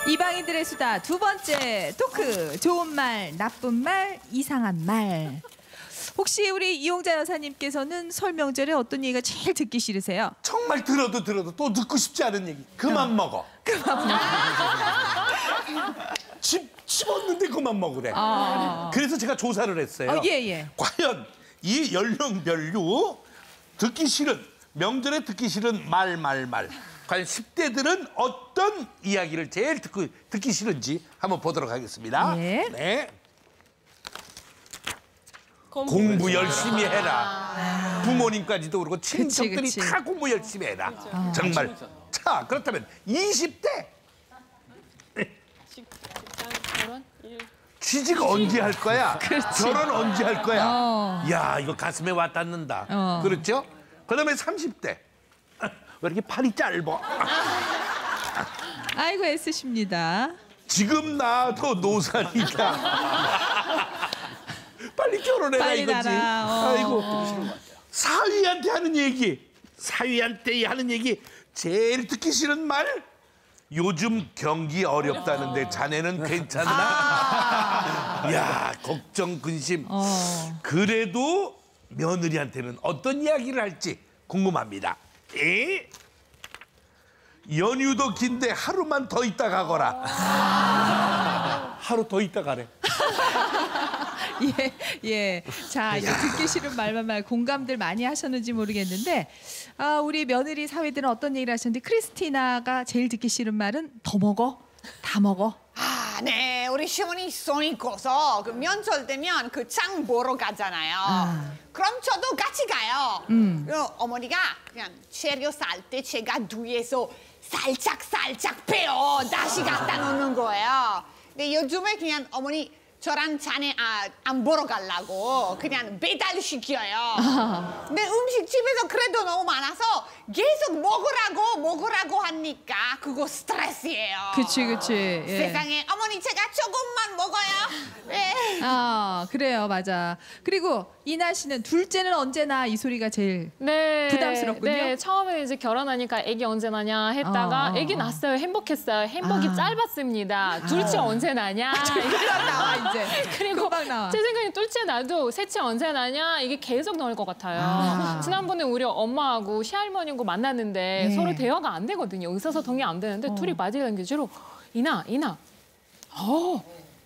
S1: 이방인들의 수다 두 번째 토크 좋은 말 나쁜 말 이상한 말. 혹시 우리 이용자 여사님께서는 설 명절에 어떤 얘기가 제일 듣기 싫으세요?
S2: 정말 들어도 들어도 또 듣고 싶지 않은 얘기. 그만 먹어. 그만 먹어. 집 집었는데 그만 먹으래. 그래서 제가 조사를 했어요.
S1: 어, 예, 예.
S2: 과연 이 연령별로 듣기 싫은 명절에 듣기 싫은 말 말 말. 과연 10대들은 어떤 이야기를 제일 듣고 듣기 싫은지 한번 보도록 하겠습니다.
S1: 예.
S2: 네. 공부 열심히 해라. 부모님까지도 그렇고 친척들이
S1: 그치.
S2: 다 공부 열심히 해라. 정말. 자, 그렇다면 20대 취직 언제 할 거야? 결혼 언제 할 거야?
S1: 어.
S2: 야, 이거 가슴에 와 닿는다.
S1: 어.
S2: 그렇죠? 그다음에 30대. 왜 이렇게 팔이 짧아?
S1: 아이고 애쓰십니다.
S2: 지금 나도 노산이다. 빨리 결혼해라
S1: 빨리
S2: 이거지.
S1: 나라, 어.
S2: 아이고. 사위한테 하는 얘기, 사위한테 하는 얘기 제일 듣기 싫은 말. 요즘 경기 어렵다는데 자네는 괜찮나? 야 걱정 근심.
S1: 어.
S2: 그래도 며느리한테는 어떤 이야기를 할지 궁금합니다. 에? 연휴도 긴데 하루만 더 있다 가거라. 하루 더 있다 가래.
S1: 예, 예. 자, 이제 듣기 싫은 말만 말 공감들 많이 하셨는지 모르겠는데, 아, 우리 며느리 사위들은 어떤 얘기를 하셨는데, 크리스티나가 제일 듣기 싫은 말은 더 먹어, 다 먹어.
S3: 아, 네. 우리 시어머니 손이 커서 그 명절 되면 그 장 보러 가잖아요. 그럼 저도 같이 가요. 어, 어머니가 그냥 재료 쌀 때 제가 뒤에서 살짝 살짝 빼어 다시 갖다 놓는 거예요. 근데 요즘에 그냥 어머니 저랑 자네 아, 안 보러 가려고 그냥 배달 시켜요. 근데 음식 집에서 그래도 너무 많아서 계속 먹으라고 먹으라고 하니까 그거 스트레스예요.
S1: 그치, 그치. 예.
S3: 세상에 어머니 제가 조금만 먹어요. 네.
S1: 아, 그래요, 맞아. 그리고 이나 씨는 둘째는 언제나 이 소리가 제일
S4: 네.
S1: 부담스럽군요.
S4: 네, 처음에 이제 결혼하니까 아기 언제 나냐 했다가
S1: 어, 어,
S4: 아기
S1: 어.
S4: 낳았어요. 행복했어요. 행복이
S1: 아.
S4: 짧았습니다. 둘째 언제 나냐?
S1: 금방 나와 이제.
S4: 그리고
S1: 나와.
S4: 제 생각에 둘째 나도 셋째 언제 나냐 이게 계속 나올 것 같아요.
S1: 아.
S4: 지난번에 우리 엄마하고 시할머니하고 만났는데
S1: 네.
S4: 서로 대화가 안 되거든요. 의사소통이 안 되는데 둘이 바디 랭귀지로 이나 이나 어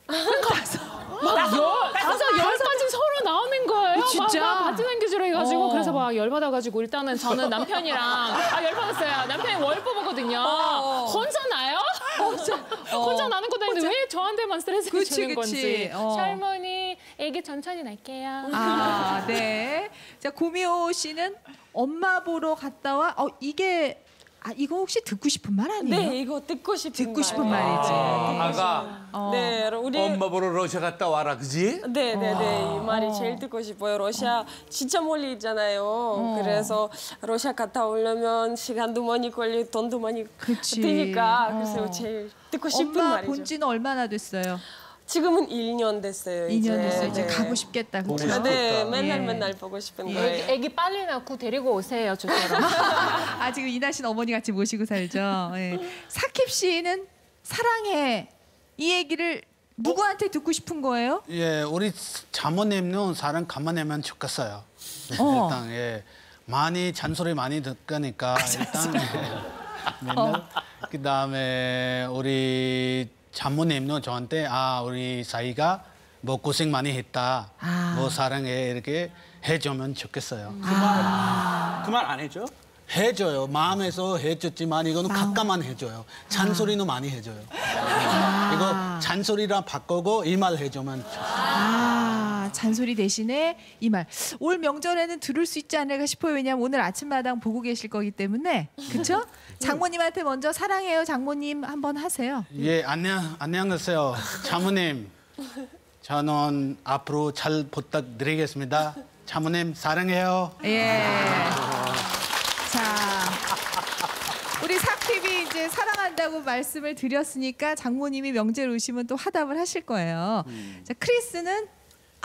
S4: 막 열, 다섯 열까지 서로 낳으라는 거예요.
S1: 어, 진짜?
S4: 막, 막 바디 랭귀지로 해가지고
S1: 어.
S4: 그래서 막 열받아가지고 일단은 저는 남편이랑 아 열받았어요. 남편이 울보거든요.
S1: 어.
S4: 혼자 낳아요? 혼자 혼자 낳는 것도 아닌데 왜 저한테만 스트레스
S1: 그치,
S4: 주는
S1: 그치.
S4: 건지.
S1: 어.
S4: 할머니 애기 천천히 낳을게요.
S1: 아, 네. 자, 고미호 씨는 엄마 보러 갔다 와. 어, 이게 아, 이거 혹시 듣고 싶은 말 아니에요?
S5: 네, 이거 듣고 싶은
S1: 듣고 싶은
S5: 말이에요.
S1: 말이지.
S2: 아 가
S1: 어.
S5: 네, 우리
S2: 엄마 보러 러시아 갔다 와라, 그지?
S5: 네, 네, 네. 이 말이 제일 듣고 싶어요. 러시아 진짜 멀리 있잖아요. 그래서 러시아 갔다 오려면 시간도 많이 걸리고 돈도 많이
S1: 그치.
S5: 드니까
S1: 어.
S5: 그래서 제일 듣고 싶은
S1: 엄마
S5: 말이죠.
S1: 본 지는 얼마나 됐어요?
S5: 지금은 1년 됐어요.
S1: 2년
S5: 이제.
S1: 됐어요. 이제
S5: 네.
S1: 가고 싶겠다. 그렇죠?
S5: 아, 네. 맨날
S1: 예.
S5: 맨날 보고 싶은
S4: 애기,
S5: 거예요.
S4: 애기 빨리 낳고 데리고 오세요, 저처럼.
S1: 아, 지금 이나 씨는 어머니 같이 모시고 살죠. 예. 사킵 씨는 사랑해 이 얘기를 누구한테 듣고 싶은 거예요?
S8: 예, 우리 자모님은 사람 가만히면 좋겠어요. 네,
S1: 어.
S8: 일단 예, 많이 잔소리 많이 듣으니까 일단 예, 맨날 그 다음에 우리 자모님은 저한테 아 우리 사이가 뭐 고생 많이 했다,
S1: 아.
S8: 뭐 사랑해 이렇게 해주면 좋겠어요.
S6: 그말 안 해줘?
S8: 해줘요. 마음에서 해줬지만 이거는 가까만 해줘요. 잔소리는 많이 해줘요.
S1: 아.
S8: 이거 잔소리랑 바꾸고 이 말 해주면
S1: 아, 잔소리 대신에 이 말. 올 명절에는 들을 수 있지 않을까 싶어요. 왜냐면 오늘 아침마당 보고 계실 거기 때문에. 그렇죠? 장모님한테 먼저 사랑해요, 장모님 한번 하세요.
S8: 예 안녕 안녕하세요 자모님. 저는 앞으로 잘 부탁드리겠습니다. 자모님 사랑해요.
S1: 예. 자, 우리 삭TV 이제 사랑한다고 말씀을 드렸으니까 장모님이 명절 오시면 또 화답을 하실 거예요. 자, 크리스는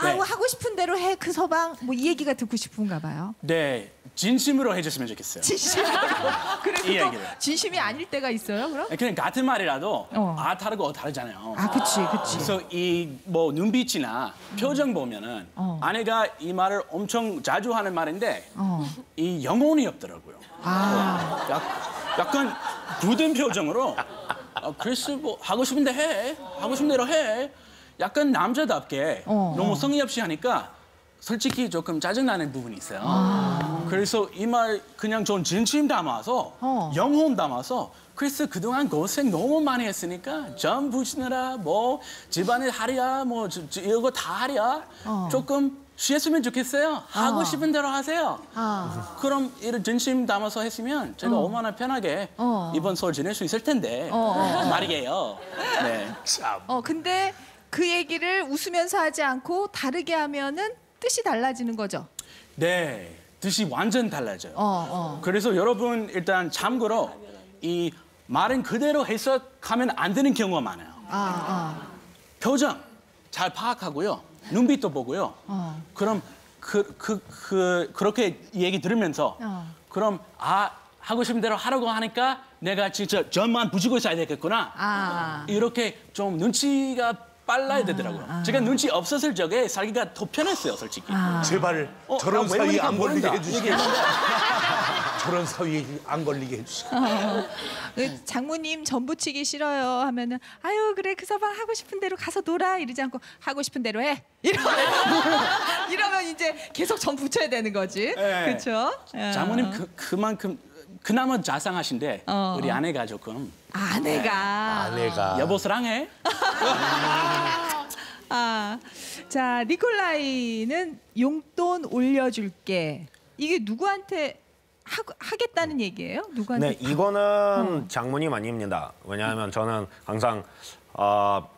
S1: 아우
S6: 네.
S1: 하고 싶은 대로 해 그 서방 뭐 이 얘기가 듣고 싶은가 봐요.
S6: 네, 진심으로 해줬으면 좋겠어요.
S1: 진심으로. 그래
S6: 이
S1: 그거
S6: 얘기를.
S1: 진심이 아닐 때가 있어요, 그럼?
S6: 그냥 같은 말이라도
S1: 어.
S6: 아 다르고 어 다르잖아요.
S1: 아, 그치, 그치.
S6: 그래서 이 뭐 눈빛이나 표정 보면은
S1: 어.
S6: 아내가 이 말을 엄청 자주 하는 말인데
S1: 어.
S6: 이 영혼이 없더라고요.
S1: 아,
S6: 약, 약간 굳은 표정으로 아, 그래서 뭐 하고 싶은데 해 하고 싶은 대로 해 약간 남자답게
S1: 어,
S6: 너무
S1: 어.
S6: 성의 없이 하니까 솔직히 조금 짜증나는 부분이 있어요. 그래서 이 말 그냥 전 진심 담아서
S1: 어.
S6: 영혼 담아서 그래서 그동안 고생 너무 많이 했으니까 점 부시느라 뭐 집안일 하랴 뭐 저- 저 이거 다 하랴
S1: 어.
S6: 조금 쉬었으면 좋겠어요. 하고
S1: 어.
S6: 싶은 대로 하세요.
S1: 아.
S6: 그럼 이런 진심 담아서 했으면 제가 얼마나 편하게
S1: 어.
S6: 이번 설 지낼 수 있을 텐데
S1: 어, 어.
S6: 말이에요. 네.
S1: 어 근데 그 얘기를 웃으면서 하지 않고 다르게 하면은 뜻이 달라지는 거죠.
S6: 네. 뜻이 완전 달라져요.
S1: 어, 어.
S6: 그래서 여러분 일단 참고로 이 말은 그대로 해석하면 안 되는 경우가 많아요.
S1: 아,
S6: 표정 잘 파악하고요. 눈빛도 보고요.
S1: 어.
S6: 그럼 그, 그, 그, 그렇게 얘기 들으면서
S1: 어.
S6: 그럼 아 하고 싶은 대로 하라고 하니까 내가 진짜 점만 부시고 있어야 되겠구나.
S1: 아.
S6: 이렇게 좀 눈치가 빨라야 되더라고요. 제가 눈치 없었을 적에 살기가 더 편했어요, 솔직히.
S2: 제발
S6: 어,
S2: 저런
S6: 나
S2: 사위 안 걸리게. 해주시고 저런 사위 안 걸리게 해주시고
S1: 그 장모님 전 부치기 싫어요 하면은 아유 그래 그 서방 하고 싶은 대로 가서 놀아 이러지 않고 하고 싶은 대로 해 이러면 이러면 이제 계속 전 붙여야 되는 거지
S6: 네.
S1: 그렇죠?
S6: 장모님 그, 그만큼 그나마 자상하신데
S1: 어.
S6: 우리 아내가 조금
S1: 아내가
S2: 아내가
S6: 여보 사랑해.
S1: 아, 자 니콜라이는 용돈 올려줄게 이게 누구한테 하, 하겠다는 얘기예요? 누구한테?
S7: 네, 이거는 장모님 아닙니다. 왜냐하면 저는 항상 어,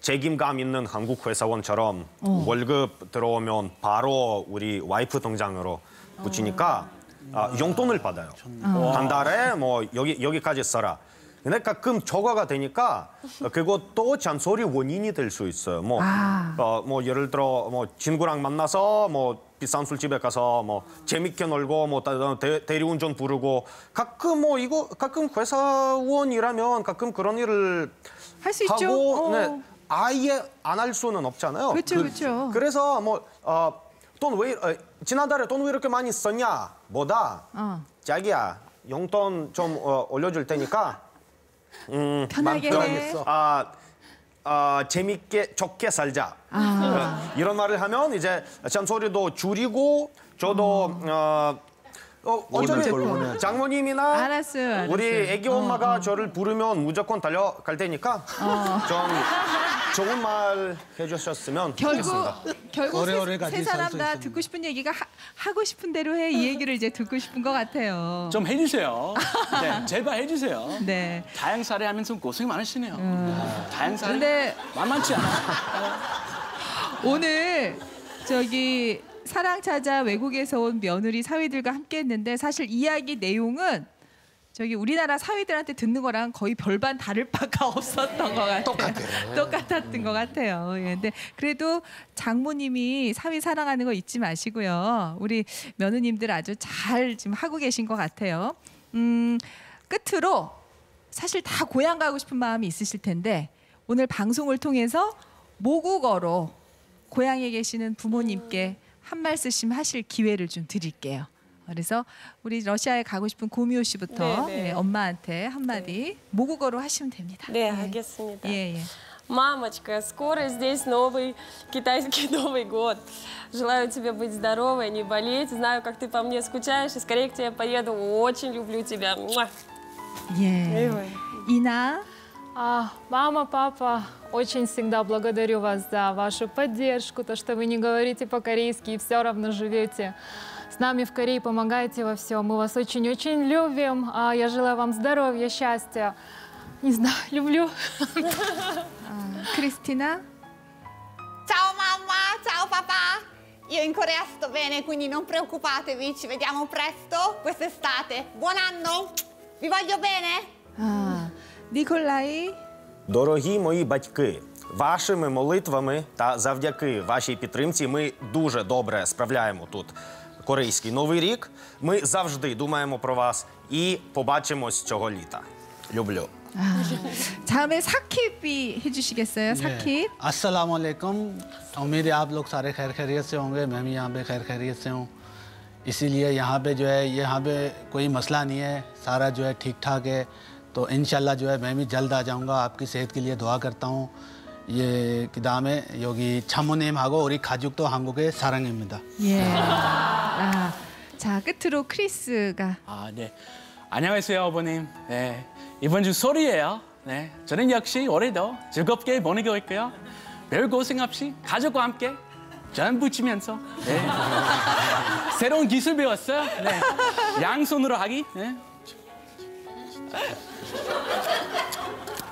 S7: 책임감 있는 한국 회사원처럼 월급 들어오면 바로 우리 와이프 통장으로 붙이니까 아, 용돈을 받아요. 한 달에 뭐 여기 여기까지 써라. 근데 가끔 초과가 되니까 그것도 잔소리 원인이 될 수 있어요. 뭐,
S1: 아.
S7: 어, 뭐 예를 들어 뭐 친구랑 만나서 뭐 비싼 술집에 가서 뭐 재밌게 놀고 뭐 다- 대, 대리운전 부르고 가끔 뭐 이거 가끔 회사원이라면 가끔 그런 일을
S1: 할 수 있죠.
S7: 하고
S1: 어.
S7: 네, 아예 안 할 수는 없잖아요.
S1: 그렇죠, 그 렇죠.
S7: 그래서 뭐 어, 돈왜 어, 지난달에 돈 왜 이렇게 많이 썼냐? 뭐다?
S1: 어.
S7: 자기야 용돈 좀 어, 올려줄 테니까 음,
S1: 편하게
S7: 맘-
S1: 해.
S7: 아, 아, 재밌게 좋게 살자.
S1: 아.
S7: 어, 이런 말을 하면 이제 잔소리도 줄이고 저도 어, 어, 어차피. 장모님이나
S1: 알았어요, 알았어요.
S7: 우리 애기 엄마가 저를 부르면 무조건 달려갈 테니까 좀 좋은 말 해주셨으면
S1: 결국
S7: 좋겠습니다.
S1: 결국 세, 세 사람 다
S8: 있습니다.
S1: 듣고 싶은 얘기가 하, 하고 싶은 대로 해 이 얘기를 이제 듣고 싶은 것 같아요.
S6: 좀 해주세요. 네, 제발 해주세요.
S1: 네.
S6: 다양살이 하면서 고생 많으시네요. 다양살이
S1: 근데
S6: 만만치 않아.
S1: 오늘 저기 사랑 찾아 외국에서 온 며느리 사위들과 함께했는데 사실 이야기 내용은 저기 우리나라 사위들한테 듣는 거랑 거의 별반 다를 바가 없었던 것 같아요.
S2: 똑같아요.
S1: 똑같았던 것 같아요. 예, 근데 그래도 장모님이 사위 사랑하는 거 잊지 마시고요. 우리 며느님들 아주 잘 지금 하고 계신 것 같아요. 음, 끝으로 사실 다 고향 가고 싶은 마음이 있으실 텐데 오늘 방송을 통해서 모국어로 고향에 계시는 부모님께 한 말씀 하실 기회를 좀 드릴게요. 그래서 우리 러시아에 가고 싶은 고미호 씨부터
S5: 네, 네.
S1: 예, 엄마한테 한마디 모국어로 하시면 됩니다.
S5: 네, 알겠습니다.
S1: 예, 예.
S5: Мамочка, скоро здесь новый китайский Новый год. Желаю тебе быть здоровой, не болеть. Знаю, как ты по мне скучаешь, и скорее к тебе поеду. Очень люблю тебя. Муа.
S1: 예.
S5: Ой.
S4: А, мама, папа, очень всегда благодарю вас за вашу поддержку, то, что вы не говорите по-корейски и все равно живете с нами в Корее, помогаете во всем. Мы вас очень-очень любим. А, я желаю вам здоровья, счастья. Не знаю, люблю.
S1: А, Кристина?
S3: Ciao mamma, ciao papà. Io in Corea sto bene, quindi non preoccupatevi, ci vediamo presto quest'estate. Buon anno, vi voglio bene. Ah.
S1: 아, 니콜라이
S7: Дорогі мої батьки, вашими молитвами та завдяки вашій підтримці ми дуже добре справляємо тут корейський новий рік. Ми завжди думаємо про вас і побачимось цього літа. Люблю.
S1: 다음에 사킵이 해주시겠어요? 사킵.
S8: अस्सलाम वालेकुम उम्मीद है आप लोग सारे खैर खैरियत से होंगे मैं भी यहाँ पे खैर खैरियत से हूँ इसीलिए यहाँ पे जो है यहाँ पे कोई मसला नहीं है सारा जो है ठीक ठाक है तो इन जो है मैं भी जल्द आ जाऊँगा आपकी सेहत के लिए दुआ करता हूँ 예, 그 다음에 여기 차모님하고 우리 가족도 한국의 사랑입니다.
S1: 예. 아, 자 끝으로 크리스가
S6: 아, 네. 안녕하세요, 어머님. 네. 이번 주 설이에요. 네. 저는 역시 올해도 즐겁게 보내고 있고요. 별 고생 없이 가족과 함께 전 부치면서 네. 새로운 기술 배웠어요. 네. 양손으로 하기. 네.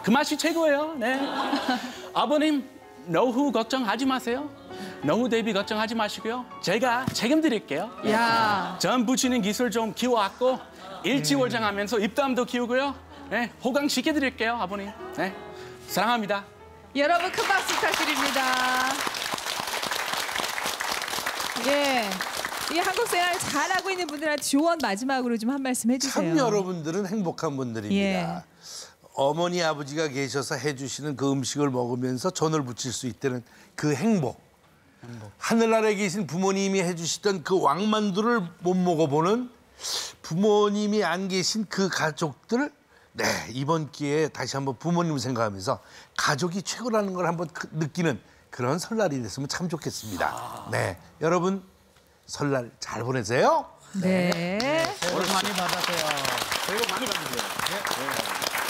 S6: 그 맛이 최고예요. 네. 아버님 노후 걱정하지 마세요. 노후 대비 걱정하지 마시고요. 제가 책임드릴게요.
S1: 야.
S6: 전 부치는 기술 좀 키워왔고 일치월장하면서 입담도 키우고요. 네, 호강 시켜드릴게요, 아버님. 네, 사랑합니다.
S1: 여러분 큰 박수 부탁드립니다. 예. 이 한국 생활 잘하고 있는 분들한테 조언 마지막으로 좀 한 말씀 해주세요.
S2: 참 여러분들은 행복한 분들입니다.
S1: 예.
S2: 어머니 아버지가 계셔서 해주시는 그 음식을 먹으면서 전을 부칠 수 있다는 그 행복. 하늘나라에 계신 부모님이 해주시던 그 왕만두를 못 먹어보는 부모님이 안 계신 그 가족들. 네 이번 기회에 다시 한번 부모님 생각하면서 가족이 최고라는 걸 한번 그- 느끼는 그런 설날이 됐으면 참 좋겠습니다. 네 여러분 설날 잘 보내세요.
S1: 네.
S8: 새해 복 많이 받으세요.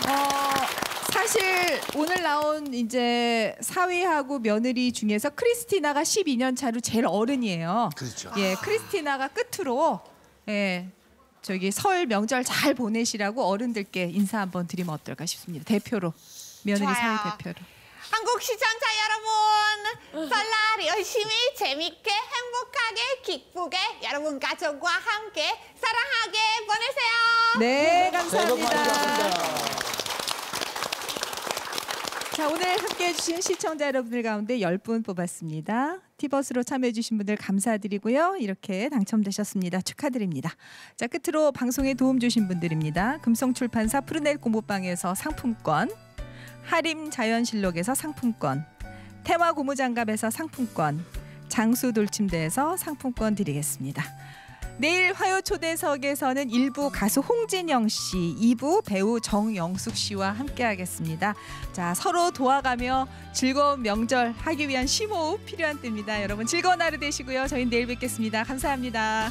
S1: 어, 사실 오늘 나온 이제 사위하고 며느리 중에서 크리스티나가 12년 차로 제일 어른이에요.
S2: 그렇죠.
S1: 예, 크리스티나가 끝으로 예. 저기 설 명절 잘 보내시라고 어른들께 인사 한번 드리면 어떨까 싶습니다. 대표로 며느리
S3: 좋아요.
S1: 사위 대표로.
S3: 한국 시청자 여러분, 설날 열심히 재밌게 행복하게 기쁘게 여러분 가족과 함께 사랑하게 보내세요.
S1: 네, 감사합니다. 자, 오늘 함께 해 주신 시청자 여러분들 가운데 10분 뽑았습니다. 티버스로 참여해 주신 분들 감사드리고요. 이렇게 당첨되셨습니다. 축하드립니다. 자, 끝으로 방송에 도움 주신 분들입니다. 금성출판사 푸르넬 공부방에서 상품권, 하림 자연실록에서 상품권, 태화 고무장갑에서 상품권, 장수 돌침대에서 상품권 드리겠습니다. 내일 화요 초대석에서는 일부 가수 홍진영 씨, 2부 배우 정영숙 씨와 함께하겠습니다. 자, 서로 도와가며 즐거운 명절 하기 위한 심호흡 필요한 때입니다. 여러분 즐거운 하루 되시고요. 저희는 내일 뵙겠습니다. 감사합니다.